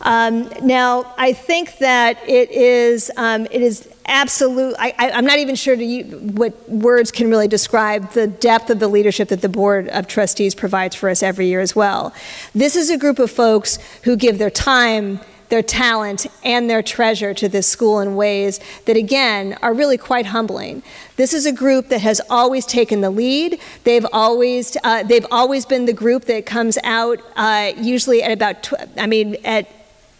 Um, now, I think that it is, um, it is absolute, I, am not even sure what words can really describe the depth of the leadership that the Board of Trustees provides for us every year as well. This is a group of folks who give their time, their talent and their treasure to this school in ways that, again, are really quite humbling. This is a group that has always taken the lead. They've always, uh, they've always been the group that comes out uh, usually at about, I mean, at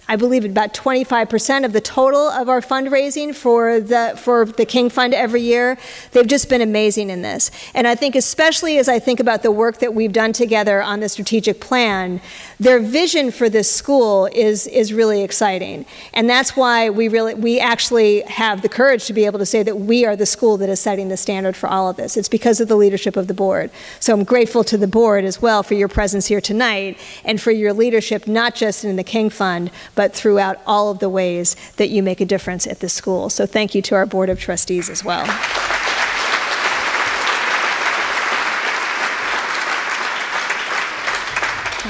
I believe about 25% of the total of our fundraising for the for the King Fund every year. They've just been amazing in this. And I think especially as I think about the work that we've done together on the strategic plan, their vision for this school is is really exciting. And that's why we really we actually have the courage to be able to say that we are the school that is setting the standard for all of this. It's because of the leadership of the board. So I'm grateful to the board as well for your presence here tonight and for your leadership not just in the King Fund but throughout all of the ways that you make a difference at this school. So thank you to our Board of Trustees as well.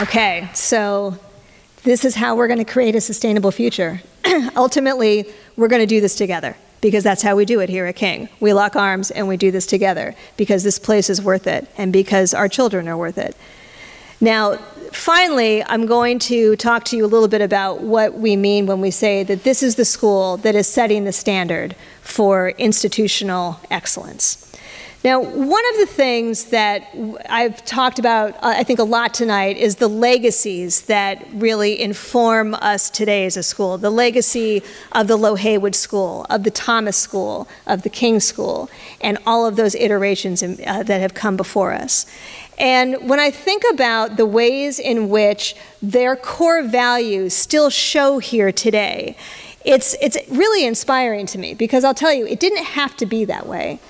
Okay, so this is how we're going to create a sustainable future. [clears throat] Ultimately, we're going to do this together because that's how we do it here at King. We lock arms and we do this together because this place is worth it and because our children are worth it. Now, finally, I'm going to talk to you a little bit about what we mean when we say that this is the school that is setting the standard for institutional excellence. Now, one of the things that I've talked about, uh, I think, a lot tonight is the legacies that really inform us today as a school. The legacy of the Low Heywood School, of the Thomas School, of the King School, and all of those iterations in, uh, that have come before us. And when I think about the ways in which their core values still show here today, it's, it's really inspiring to me because I'll tell you, it didn't have to be that way.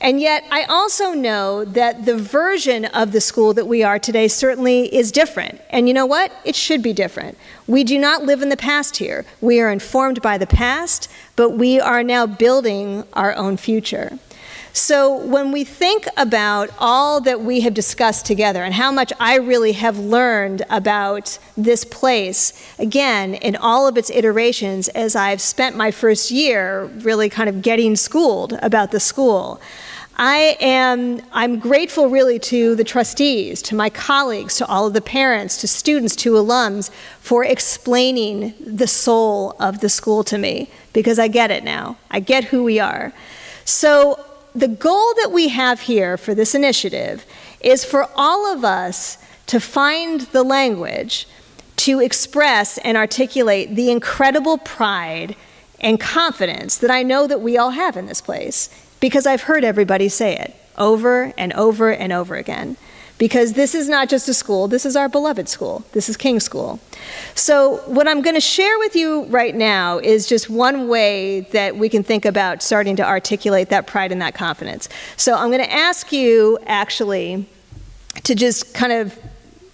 And yet, I also know that the version of the school that we are today certainly is different. And you know what? It should be different. We do not live in the past here. We are informed by the past, but we are now building our own future. So, when we think about all that we have discussed together and how much I really have learned about this place, again, in all of its iterations, as I've spent my first year really kind of getting schooled about the school, I am I'm grateful really to the trustees, to my colleagues, to all of the parents, to students, to alums for explaining the soul of the school to me because I get it now. I get who we are. So the goal that we have here for this initiative is for all of us to find the language to express and articulate the incredible pride and confidence that I know that we all have in this place because I've heard everybody say it over and over and over again. Because this is not just a school, this is our beloved school. This is King School. So, what I'm going to share with you right now is just one way that we can think about starting to articulate that pride and that confidence. So, I'm going to ask you actually to just kind of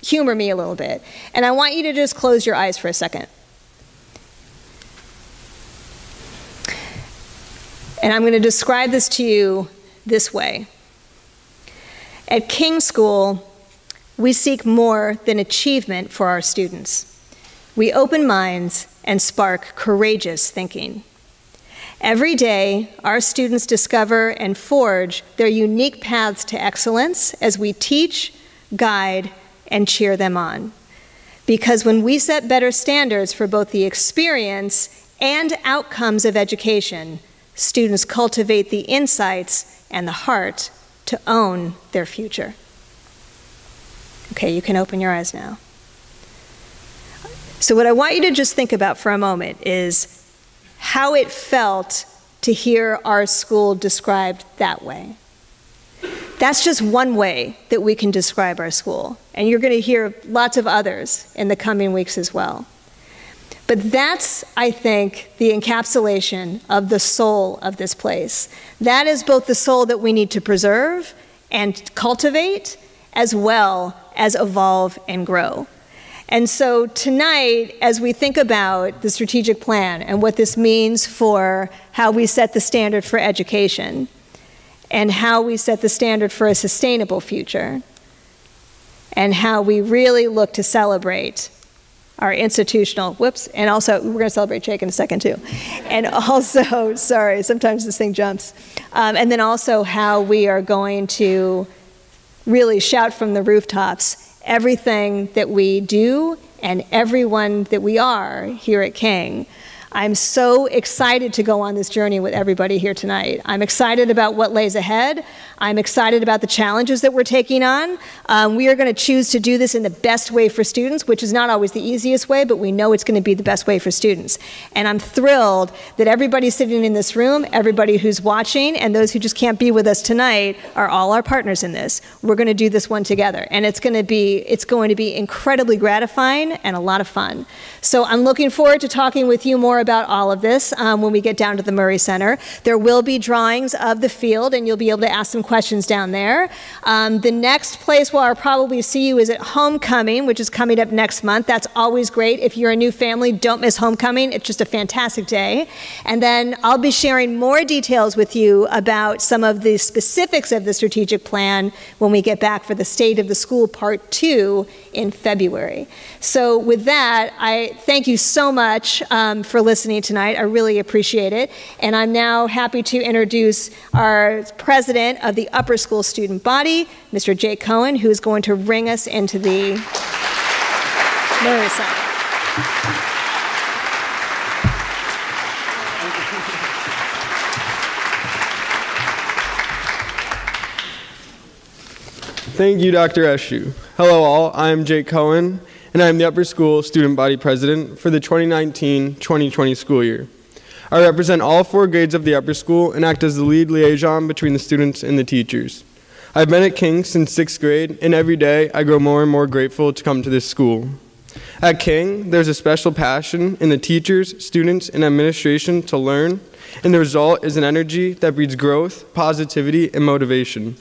humor me a little bit. And I want you to just close your eyes for a second. And I'm going to describe this to you this way. At King School, we seek more than achievement for our students. We open minds and spark courageous thinking. Every day, our students discover and forge their unique paths to excellence as we teach, guide, and cheer them on. Because when we set better standards for both the experience and outcomes of education, students cultivate the insights and the heart to own their future. Okay, you can open your eyes now. So, what I want you to just think about for a moment is how it felt to hear our school described that way. That's just one way that we can describe our school, and you're going to hear lots of others in the coming weeks as well. But that's, I think, the encapsulation of the soul of this place. That is both the soul that we need to preserve and cultivate, as well as evolve and grow. And so tonight, as we think about the strategic plan and what this means for how we set the standard for education and how we set the standard for a sustainable future and how we really look to celebrate our institutional, whoops, and also we're going to celebrate Jake in a second too. And [laughs] also, sorry, sometimes this thing jumps. Um, and then also how we are going to really shout from the rooftops everything that we do and everyone that we are here at King I'm so excited to go on this journey with everybody here tonight. I'm excited about what lays ahead. I'm excited about the challenges that we're taking on. Um, we are going to choose to do this in the best way for students, which is not always the easiest way, but we know it's going to be the best way for students. And I'm thrilled that everybody sitting in this room, everybody who's watching, and those who just can't be with us tonight are all our partners in this. We're going to do this one together, and it's going to be it's going to be incredibly gratifying and a lot of fun. So I'm looking forward to talking with you more about all of this um, when we get down to the Murray Center. There will be drawings of the field, and you'll be able to ask some questions down there. Um, the next place where I'll probably see you is at Homecoming, which is coming up next month. That's always great. If you're a new family, don't miss Homecoming. It's just a fantastic day. And then I'll be sharing more details with you about some of the specifics of the strategic plan when we get back for the State of the School Part 2 in February. So, with that, I thank you so much um, for listening tonight. I really appreciate it. And I'm now happy to introduce our president of the upper school student body, Mr. Jake Cohen, who is going to ring us into the exciting. Thank you, Dr. Eshoo. Hello, all. I am Jake Cohen, and I am the Upper School Student Body President for the 2019 2020 school year. I represent all four grades of the upper school and act as the lead liaison between the students and the teachers. I've been at King since sixth grade, and every day I grow more and more grateful to come to this school. At King, there's a special passion in the teachers, students, and administration to learn, and the result is an energy that breeds growth, positivity, and motivation.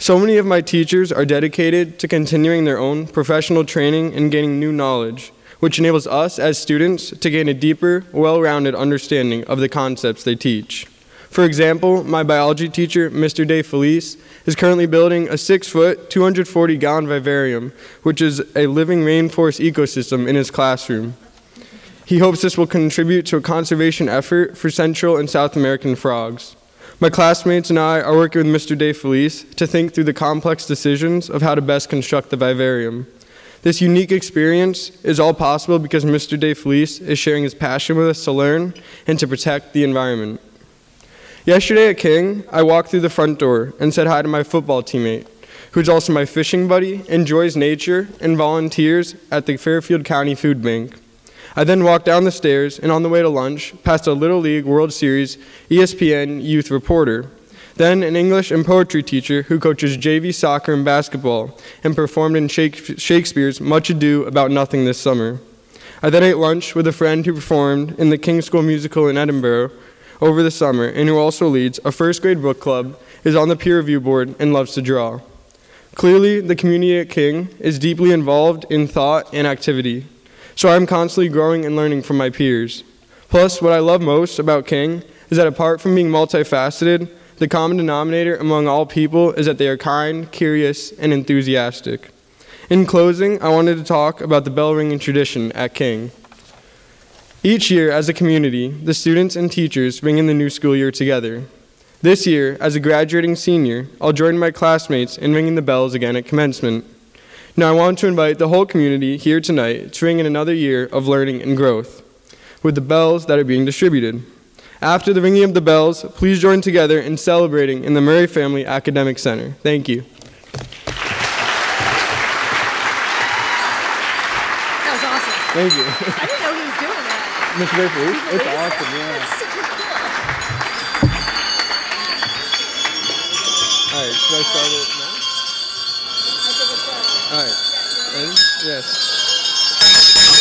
So many of my teachers are dedicated to continuing their own professional training and gaining new knowledge, which enables us as students to gain a deeper, well rounded understanding of the concepts they teach. For example, my biology teacher, Mr. Dave Felice, is currently building a six foot, 240 gallon vivarium, which is a living rainforest ecosystem in his classroom. He hopes this will contribute to a conservation effort for Central and South American frogs. My classmates and I are working with Mr. Dave Felice to think through the complex decisions of how to best construct the vivarium. This unique experience is all possible because Mr. Dave Felice is sharing his passion with us to learn and to protect the environment. Yesterday at King, I walked through the front door and said hi to my football teammate, who's also my fishing buddy, enjoys nature, and volunteers at the Fairfield County Food Bank. I then walked down the stairs and on the way to lunch, past a Little League World Series ESPN youth reporter, then an English and poetry teacher who coaches JV soccer and basketball and performed in Shakespeare's Much Ado About Nothing this summer. I then ate lunch with a friend who performed in the King's School musical in Edinburgh over the summer and who also leads a first grade book club, is on the peer review board, and loves to draw. Clearly, the community at King is deeply involved in thought and activity, so I'm constantly growing and learning from my peers. Plus, what I love most about King is that apart from being multifaceted, the common denominator among all people is that they are kind, curious, and enthusiastic. In closing, I wanted to talk about the bell ringing tradition at King. Each year, as a community, the students and teachers ring in the new school year together. This year, as a graduating senior, I'll join my classmates in ringing the bells again at commencement. Now, I want to invite the whole community here tonight to ring in another year of learning and growth with the bells that are being distributed. After the ringing of the bells, please join together in celebrating in the Murray Family Academic Center. Thank you. That was awesome. Thank you. I didn't know he was doing that. Mr. Baker, it's awesome, yeah. That's super cool. All right, should I start it? All right, ready? Yes.